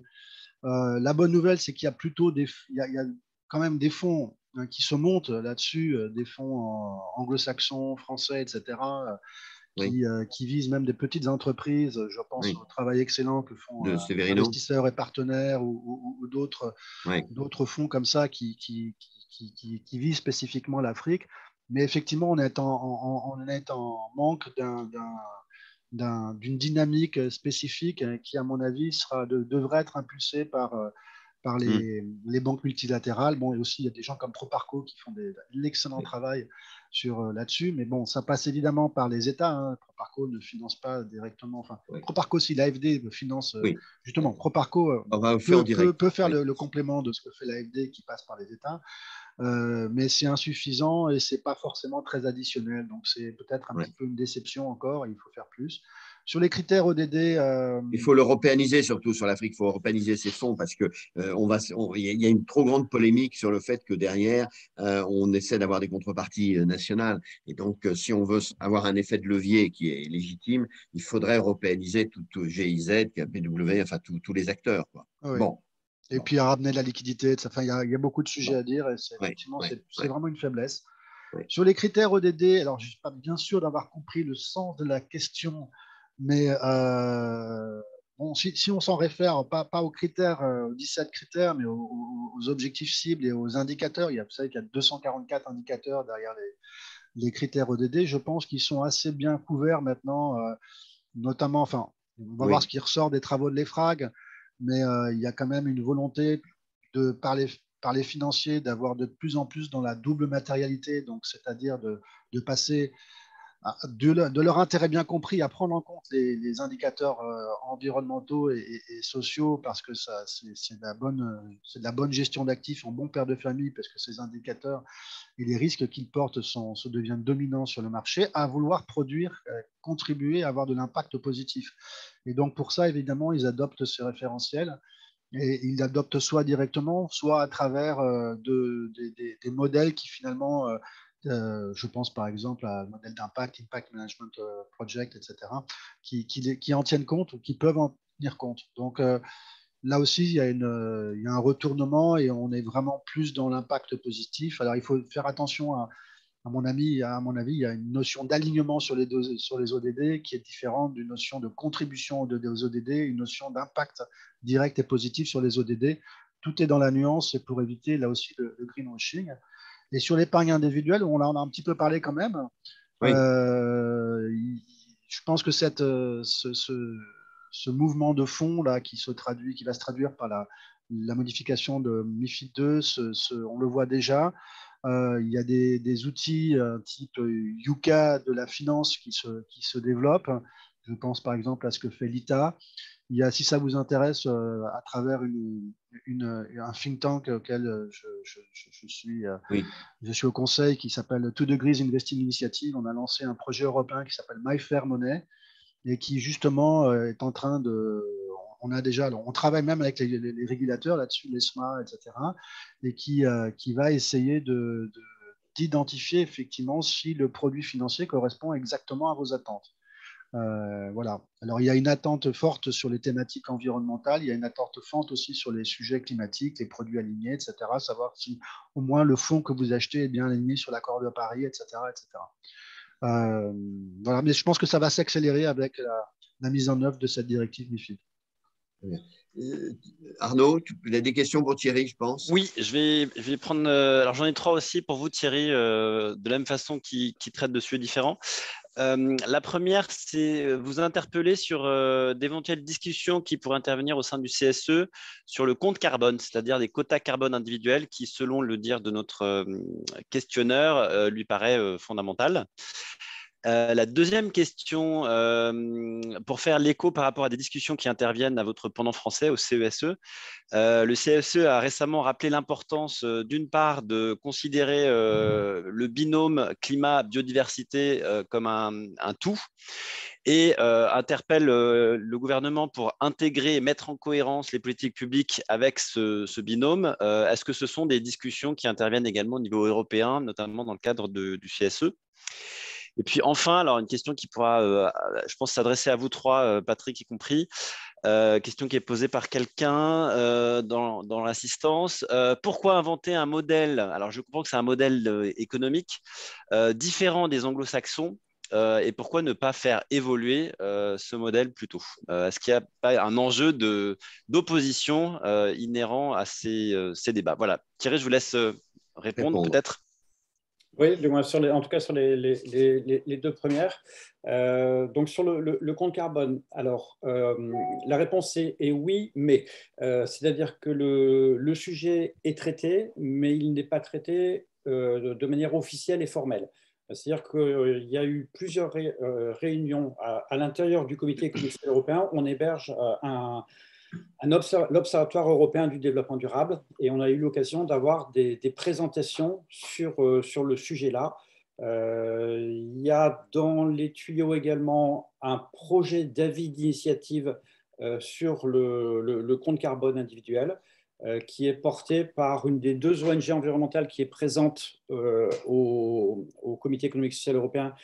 Euh, la bonne nouvelle, c'est qu'il y a plutôt des, il y a, quand même des fonds hein, qui se montent là-dessus, euh, des fonds anglo-saxons, français, etc., euh, qui, visent même des petites entreprises. Je pense au travail excellent que font investisseurs et partenaires ou, d'autres, d'autres fonds comme ça qui, qui, qui visent spécifiquement l'Afrique. Mais effectivement, on est en, on est en manque d'un d'une dynamique euh, spécifique euh, qui, à mon avis, sera, devrait être impulsée par, euh, par les, mm. les, banques multilatérales. Bon, et aussi, il y a des gens comme Proparco qui font de l'excellent travail sur là-dessus. Mais bon, ça passe évidemment par les États. Hein. Proparco ne finance pas directement. Enfin, Proparco, si l'AFD finance, justement, Proparco peut, peut, faire le, le, complément de ce que fait l'AFD qui passe par les États. Euh, mais c'est insuffisant et c'est pas forcément très additionnel. Donc c'est peut-être un petit peu une déception encore. Il faut faire plus. Sur les critères ODD, euh, il faut l'européaniser surtout sur l'Afrique. Il faut européaniser ces fonds parce que euh, on va, il y a une trop grande polémique sur le fait que derrière on essaie d'avoir des contreparties nationales. Et donc, si on veut avoir un effet de levier qui est légitime, il faudrait européaniser tout, GIZ, KPW, enfin tous les acteurs. Quoi. Bon, et puis à ramener la liquidité. Enfin, il y, a beaucoup de sujets à dire et c'est effectivement, c'est vraiment une faiblesse. Sur les critères ODD, alors je ne suis pas bien sûr d'avoir compris le sens de la question, mais euh, bon, si, on s'en réfère pas, pas, aux critères, euh, aux 17 critères, mais aux, objectifs cibles et aux indicateurs, il y a, vous savez qu'il y a 244 indicateurs derrière les, les critères ODD, je pense qu'ils sont assez bien couverts maintenant, euh, notamment, enfin, on va voir ce qui ressort des travaux de l'EFRAG mais euh, il y a quand même une volonté de, par, les, par les financiers d'avoir de plus en plus dans la double matérialité, donc c'est-à-dire de, de, passer de, leur intérêt bien compris à prendre en compte les, indicateurs euh, environnementaux et, sociaux parce que c'est de la bonne gestion d'actifs en bon père de famille parce que ces indicateurs et les risques qu'ils portent se deviennent dominants sur le marché à vouloir produire euh, contribuer à avoir de l'impact positif et donc pour ça évidemment ils adoptent ces référentiels et ils adoptent soit directement, soit à travers euh, de, des, modèles qui finalement euh, je pense par exemple à modèle d'impact, Impact Management euh, Project, etc., qui, en tiennent compte ou qui peuvent en tenir compte. Donc euh, là aussi, il y, a un retournement et on est vraiment plus dans l'impact positif. Alors il faut faire attention à, à mon, avis, à mon avis, il y a une notion d'alignement sur les, sur les ODD qui est différente d'une notion de contribution aux ODD, une notion d'impact direct et positif sur les ODD. Tout est dans la nuance et pour éviter là aussi le, le greenwashing. Et sur l'épargne individuelle, on, en a un petit peu parlé quand même. Euh, je pense que cette, euh, ce, ce, mouvement de fond là, qui, se traduit, qui va se traduire par la, la modification de MIFID 2, on le voit déjà. Euh, il y a des, des outils type Yuka de la finance qui se, qui se développent. Je pense par exemple à ce que fait l'ITA. Il y a, si ça vous intéresse, à travers une, un think tank auquel je, suis, je suis au conseil qui s'appelle Two Degrees Investing Initiative. On a lancé un projet européen qui s'appelle My Fair Money et qui justement est en train de on a déjà, on travaille même avec les, régulateurs là-dessus, l'ESMA, etc., et qui, qui va essayer de, d'identifier effectivement si le produit financier correspond exactement à vos attentes. Euh, voilà. Alors, il y a une attente forte sur les thématiques environnementales, il y a une attente forte aussi sur les sujets climatiques, les produits alignés, etc. Savoir si au moins le fonds que vous achetez est bien aligné sur l'accord de Paris, etc. etc. Euh, voilà. Mais je pense que ça va s'accélérer avec la, mise en œuvre de cette directive MIFID. Euh, Arnaud, tu as des questions pour Thierry, je pense. Oui, je vais, prendre. alors, j'en ai trois aussi pour vous, Thierry, de la même façon qui, traitent de sujets différents. Euh, la première, c'est euh, vous interpeller sur euh, d'éventuelles discussions qui pourraient intervenir au sein du CSE sur le compte carbone, c'est-à-dire des quotas carbone individuels qui, selon le dire de notre questionneur, lui paraît fondamental. Euh, la deuxième question, euh, pour faire l'écho par rapport à des discussions qui interviennent à votre pendant français au CESE, e, euh, le CESE e a récemment rappelé l'importance, d'une part, de considérer le binôme climat-biodiversité comme un, tout et interpelle le gouvernement pour intégrer et mettre en cohérence les politiques publiques avec ce, binôme. Est-ce que ce sont des discussions qui interviennent également au niveau européen, notamment dans le cadre du CSE et puis enfin, alors une question qui pourra, euh, je pense, s'adresser à vous trois, euh, Patrick y compris. Euh, question qui est posée par quelqu'un dans, dans l'assistance. pourquoi inventer un modèle? Alors, je comprends que c'est un modèle économique différent des anglo-saxons. et pourquoi ne pas faire évoluer ce modèle plus tôt Est-ce qu'il n'y a pas un enjeu d'opposition inhérent à ces, ces, débats? Voilà. Thierry, je vous laisse répondre. peut-être. Oui, en tout cas sur les, deux premières. Euh, donc sur le, compte carbone, alors euh, la réponse est, oui, mais euh, c'est-à-dire que le, le, sujet est traité, mais il n'est pas traité de manière officielle et formelle. C'est-à-dire qu'il y a eu plusieurs réunions à, à l'intérieur du comité économique européen. On héberge un, l'Observatoire européen du développement durable et on a eu l'occasion d'avoir des, présentations sur, euh, sur le sujet-là. Euh, il y a dans les tuyaux également un projet d'avis d'initiative euh, sur le, le, compte carbone individuel qui est porté par une des deux ONG environnementales qui est présente au, au, Comité économique social européen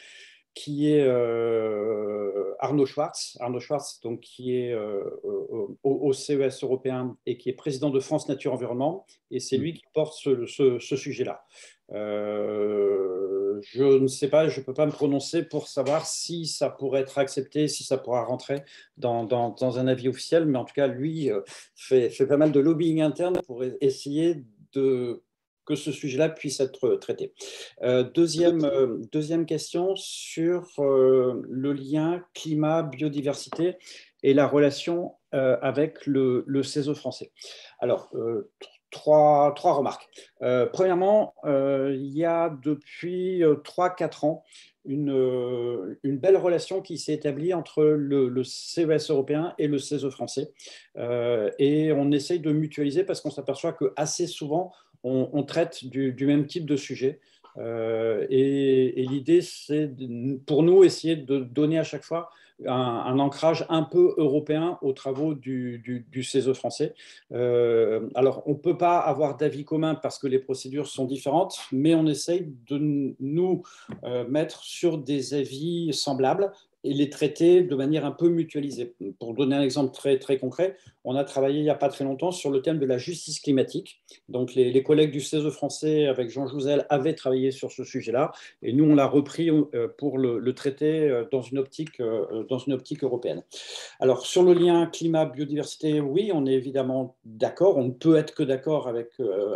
qui est euh, Arnaud Schwartz, Arnaud Schwartz donc, qui est euh, au, CES européen et qui est président de France Nature Environnement, et c'est lui qui porte ce, sujet-là. Euh, je ne sais pas, je ne peux pas me prononcer pour savoir si ça pourrait être accepté, si ça pourra rentrer dans, dans, un avis officiel, mais en tout cas, lui fait, fait pas mal de lobbying interne pour essayer de que ce sujet-là puisse être traité. Euh, deuxième, euh, deuxième question sur euh, le lien climat-biodiversité et la relation avec le, le CESE français. Alors, trois, trois remarques. premièrement, il y a depuis 3-4 ans une, une, belle relation qui s'est établie entre le, le, CES européen et le CESE français. et on essaye de mutualiser parce qu'on s'aperçoit que assez souvent, on, traite du, même type de sujet. Euh, et, l'idée, c'est pour nous essayer de donner à chaque fois un, ancrage un peu européen aux travaux du, du, CESE français. Euh, alors, on ne peut pas avoir d'avis commun parce que les procédures sont différentes, mais on essaye de nous euh, mettre sur des avis semblables et les traiter de manière un peu mutualisée. Pour donner un exemple très, très concret, on a travaillé il n'y a pas très longtemps sur le thème de la justice climatique. Donc les, collègues du CESE français avec Jean Jouzel avaient travaillé sur ce sujet-là et nous on l'a repris euh, pour le, traiter euh, dans une, optique, euh, dans une optique européenne. Alors sur le lien climat-biodiversité, oui, on est évidemment d'accord, on ne peut être que d'accord avec,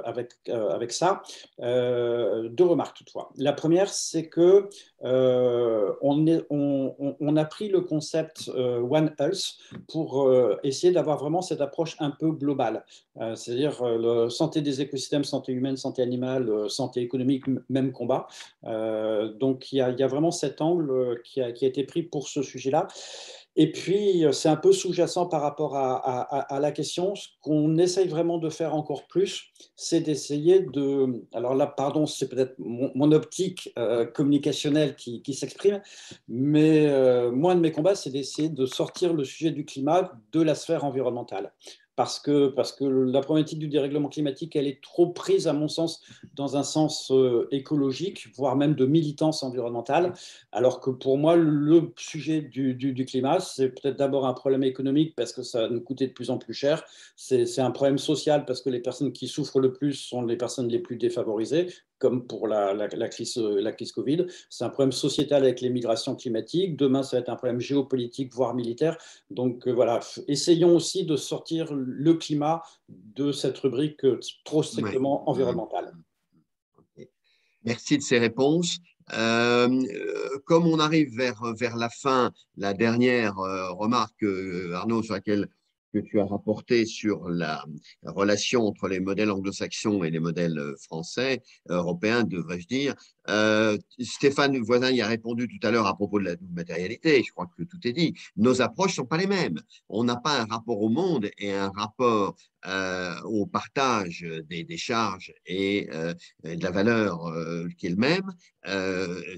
avec, avec ça. deux remarques toutefois. La première, c'est que on, est, on a pris le concept euh, One Health pour euh, essayer d'avoir vraiment cette approche un peu globale, euh, c'est-à-dire santé des écosystèmes, santé humaine, santé animale, santé économique, même combat. donc il y, a, vraiment cet angle qui a, été pris pour ce sujet-là. Et puis, c'est un peu sous-jacent par rapport à, la question. Ce qu'on essaye vraiment de faire encore plus, c'est d'essayer de... Alors là, pardon, c'est peut-être mon, optique communicationnelle qui, s'exprime, mais moi, de mes combats, c'est d'essayer de sortir le sujet du climat de la sphère environnementale parce que, parce que la problématique du dérèglement climatique, elle est trop prise, à mon sens, dans un sens euh, écologique, voire même de militance environnementale, alors que pour moi, le sujet du, du, climat, c'est peut-être d'abord un problème économique parce que ça nous coûtait de plus en plus cher, c'est un problème social parce que les personnes qui souffrent le plus sont les personnes les plus défavorisées, comme pour la, la, crise, la crise Covid. C'est un problème sociétal avec les migrations climatiques. Demain, ça va être un problème géopolitique, voire militaire. Donc euh, voilà, essayons aussi de sortir le climat de cette rubrique euh, trop strictement environnementale. Merci de ces réponses. Euh, comme on arrive vers, vers la fin, la dernière remarque, Arnaud, sur laquelle que tu as rapporté sur la relation entre les modèles anglo-saxons et les modèles euh, français, européens, devrais-je dire. Euh, Stéphane Voisin y a répondu tout à l'heure à propos de la matérialité. Je crois que tout est dit. Nos approches ne sont pas les mêmes. On n'a pas un rapport au monde et un rapport euh, au partage des, charges et de la valeur qui est le même.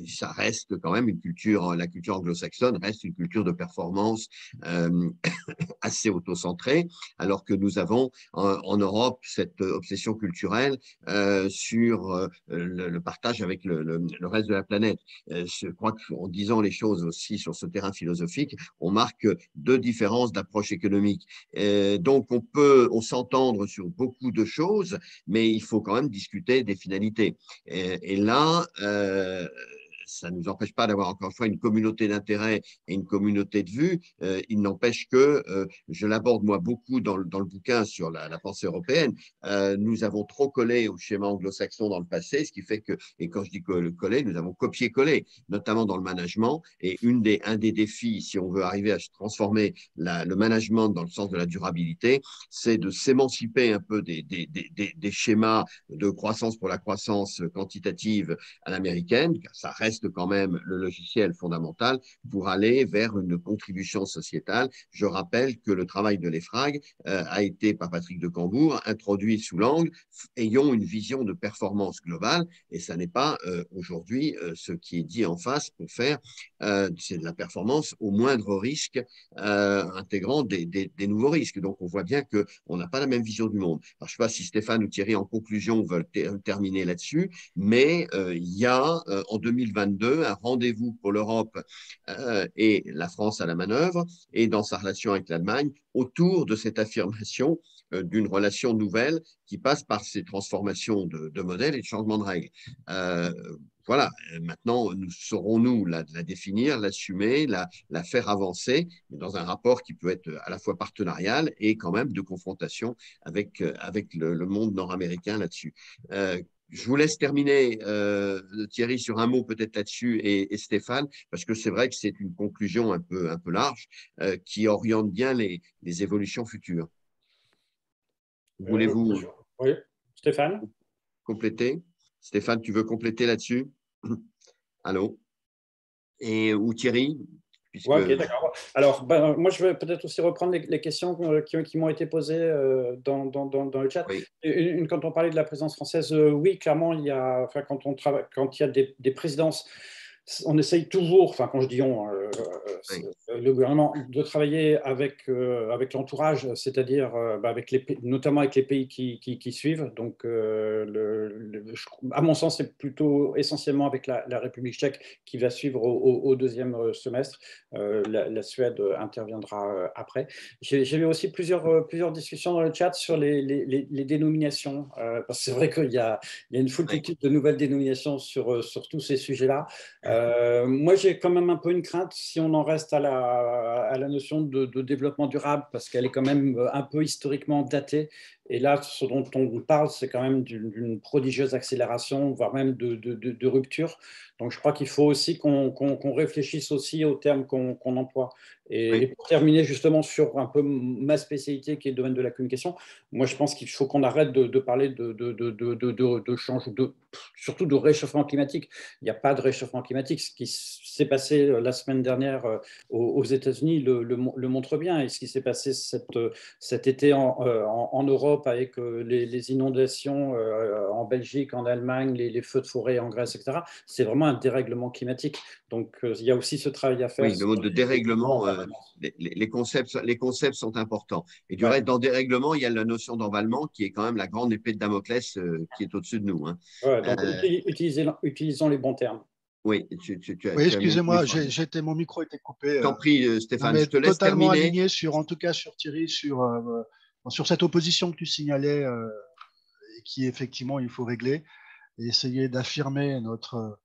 ça reste quand même une culture, la culture anglo-saxonne reste une culture de performance assez auto alors que nous avons en, Europe cette obsession culturelle euh, sur euh, le, partage avec le, reste de la planète. Euh, je crois qu'en disant les choses aussi sur ce terrain philosophique, on marque deux différences d'approche économique. donc on peut on s'entendre sur beaucoup de choses, mais il faut quand même discuter des finalités. Et, et là, ça ne nous empêche pas d'avoir encore une fois une communauté d'intérêt et une communauté de vues. Euh, il n'empêche que, euh, je l'aborde moi beaucoup dans, dans, le bouquin sur la, pensée européenne, euh, nous avons trop collé au schéma anglo-saxon dans le passé, ce qui fait que, et quand je dis coller, nous avons copié-collé, notamment dans le management. Et une des, un des défis, si on veut arriver à transformer le management dans le sens de la durabilité, c'est de s'émanciper un peu des, des, des, des schémas de croissance pour la croissance quantitative à l'américaine, car ça reste quand même le logiciel fondamental pour aller vers une contribution sociétale. Je rappelle que le travail de l'EFRAG euh, a été par Patrick de Cambourg introduit sous l'angle ayons une vision de performance globale et ça n'est pas euh, aujourd'hui euh, ce qui est dit en face pour faire c'est de la performance au moindre risque intégrant des, nouveaux risques. Donc on voit bien que on n'a pas la même vision du monde. Je ne sais pas si Stéphane ou Thierry en conclusion veulent terminer là-dessus, mais il y a en 2022 un rendez-vous pour l'Europe euh, et la France à la manœuvre, et dans sa relation avec l'Allemagne, autour de cette affirmation euh, d'une relation nouvelle qui passe par ces transformations de, de modèles et de changements de règles. Euh, voilà, maintenant, nous saurons-nous la, définir, l'assumer, la, faire avancer dans un rapport qui peut être à la fois partenarial et quand même de confrontation avec, avec le, monde nord-américain là-dessus. Je vous laisse terminer, euh, Thierry, sur un mot peut-être là-dessus et, Stéphane, parce que c'est vrai que c'est une conclusion un peu, un peu large euh, qui oriente bien les, les évolutions futures. Voulez-vous euh, Oui, Stéphane? Compléter? Stéphane, tu veux compléter là-dessus? Allô? Et ou Thierry? Alors, ben, moi, je vais peut-être aussi reprendre les, questions euh, qui, m'ont été posées euh, dans, dans, dans, le chat. Une, quand on parlait de la présidence française, euh, oui, clairement, il y a, enfin, quand, on travaille, quand il y a des, des présidences on essaye toujours, enfin quand je dis on, euh, euh, le gouvernement, de travailler avec, euh, avec l'entourage, c'est-à-dire bah, avec les, notamment avec les pays qui, qui, suivent. Donc, le, à mon sens, c'est plutôt essentiellement avec la, République tchèque qui va suivre au, deuxième semestre. La, Suède interviendra après. J'ai eu aussi plusieurs, plusieurs discussions dans le chat sur les, les, les dénominations, parce que c'est vrai qu'il y, y a, une foultitude de nouvelles dénominations sur, sur tous ces sujets-là. Euh, moi, j'ai quand même un peu une crainte si on en reste à la, à la notion de, développement durable, parce qu'elle est quand même un peu historiquement datée. Et là, ce dont on parle, c'est quand même d'une prodigieuse accélération, voire même de, de, rupture. Donc, je crois qu'il faut aussi qu'on réfléchisse aussi aux termes qu'on emploie. Et, pour terminer justement sur un peu ma spécialité qui est le domaine de la communication, moi, je pense qu'il faut qu'on arrête de, parler de, change, de surtout de réchauffement climatique. Il n'y a pas de réchauffement climatique. Ce qui s'est passé la semaine dernière aux, États-Unis le, montre bien. Et ce qui s'est passé cet été en, Europe avec les, inondations en Belgique, en Allemagne, les, les, feux de forêt en Grèce, etc., c'est vraiment un dérèglement climatique. Donc il y a aussi ce travail à faire. Oui, le mot de dérèglement, les, concepts, les concepts sont importants. Et du reste, dans dérèglement, il y a la notion d'envalement qui est quand même la grande épée de Damoclès euh, qui est au-dessus de nous. Hein. Euh, utilisons les bons termes. Oui, tu, tu, oui excusez-moi, mon micro était coupé. T'en prie, euh, Stéphane, je te laisse totalement terminer. aligné sur, en tout cas sur Thierry, sur, sur cette opposition que tu signalais, et qui effectivement il faut régler et essayer d'affirmer notre,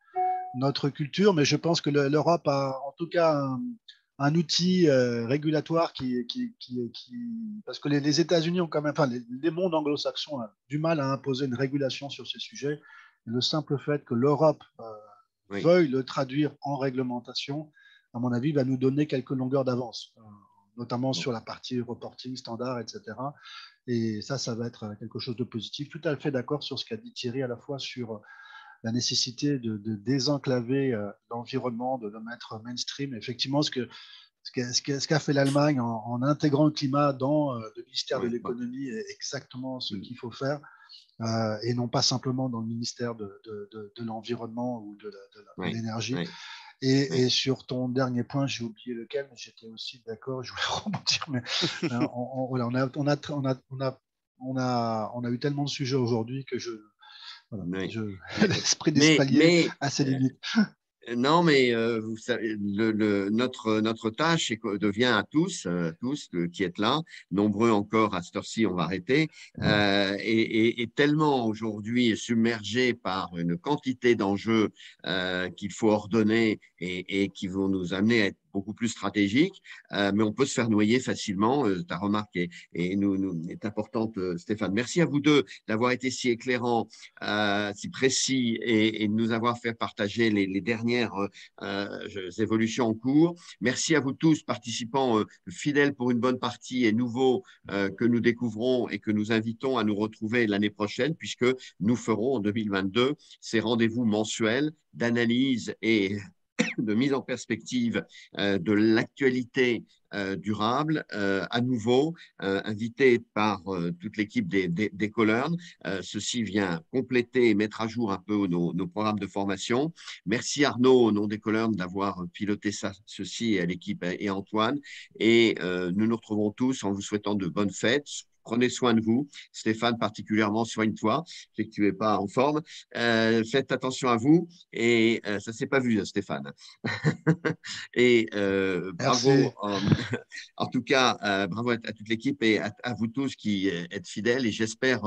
notre culture. Mais je pense que l'Europe a en tout cas un, un outil euh, régulatoire qui, qui, qui, parce que les, États-Unis ont quand même, enfin, les, mondes anglo-saxons ont du mal à imposer une régulation sur ces sujets. le simple fait que l'Europe euh, veuille le traduire en réglementation, à mon avis, va nous donner quelques longueurs d'avance, euh, notamment sur la partie reporting standard, etc. Et ça, ça va être quelque chose de positif. Tout à fait d'accord sur ce qu'a dit Thierry à la fois sur la nécessité de, désenclaver euh, l'environnement, de le mettre mainstream. Effectivement, ce que ce qu'a fait l'Allemagne en, intégrant le climat dans euh, le ministère de l'économie est exactement ce mm. qu'il faut faire, euh, et non pas simplement dans le ministère de, l'environnement ou de, l'énergie. Et, sur ton dernier point, j'ai oublié lequel, mais j'étais aussi d'accord, je voulais rebondir, mais on, a, on, a, on, a, on, a, on a eu tellement de sujets aujourd'hui que je, L'esprit d'escalier a ses limites. Non, mais euh, vous savez, le, notre, notre tâche devient à tous, euh, tous qui êtes là, nombreux encore à cette heure-ci, on va arrêter, euh, et, tellement aujourd'hui submergé par une quantité d'enjeux qu'il faut ordonner et, et, qui vont nous amener à être beaucoup plus stratégique, euh, mais on peut se faire noyer facilement. Euh, ta remarque est, nous, est importante, euh, Stéphane. Merci à vous deux d'avoir été si éclairants, si précis et, de nous avoir fait partager les, dernières évolutions en cours. Merci à vous tous, participants fidèles pour une bonne partie et nouveaux que nous découvrons et que nous invitons à nous retrouver l'année prochaine, puisque nous ferons en 2022 ces rendez-vous mensuels d'analyse et de mise en perspective euh, de l'actualité euh, durable, euh, à nouveau invité par toute l'équipe des, des, ceci vient compléter et mettre à jour un peu nos, programmes de formation. Merci Arnaud, au nom des d'avoir piloté ça, ceci à l'équipe et Antoine. Et nous nous retrouvons tous en vous souhaitant de bonnes fêtes, Prenez soin de vous. Stéphane, particulièrement, soigne-toi. Je sais que tu n'es pas en forme. Euh, faites attention à vous. Et euh, ça ne s'est pas vu, Stéphane. et euh, bravo. En, tout cas, bravo à, toute l'équipe et à, vous tous qui êtes fidèles. Et j'espère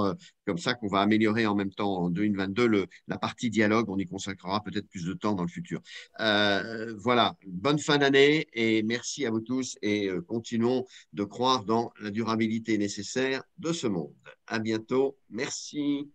comme ça qu'on va améliorer en même temps en 2022 le, la partie dialogue. On y consacrera peut-être plus de temps dans le futur. voilà. Bonne fin d'année et merci à vous tous. Et continuons de croire dans la durabilité nécessaire de ce monde. À bientôt. Merci.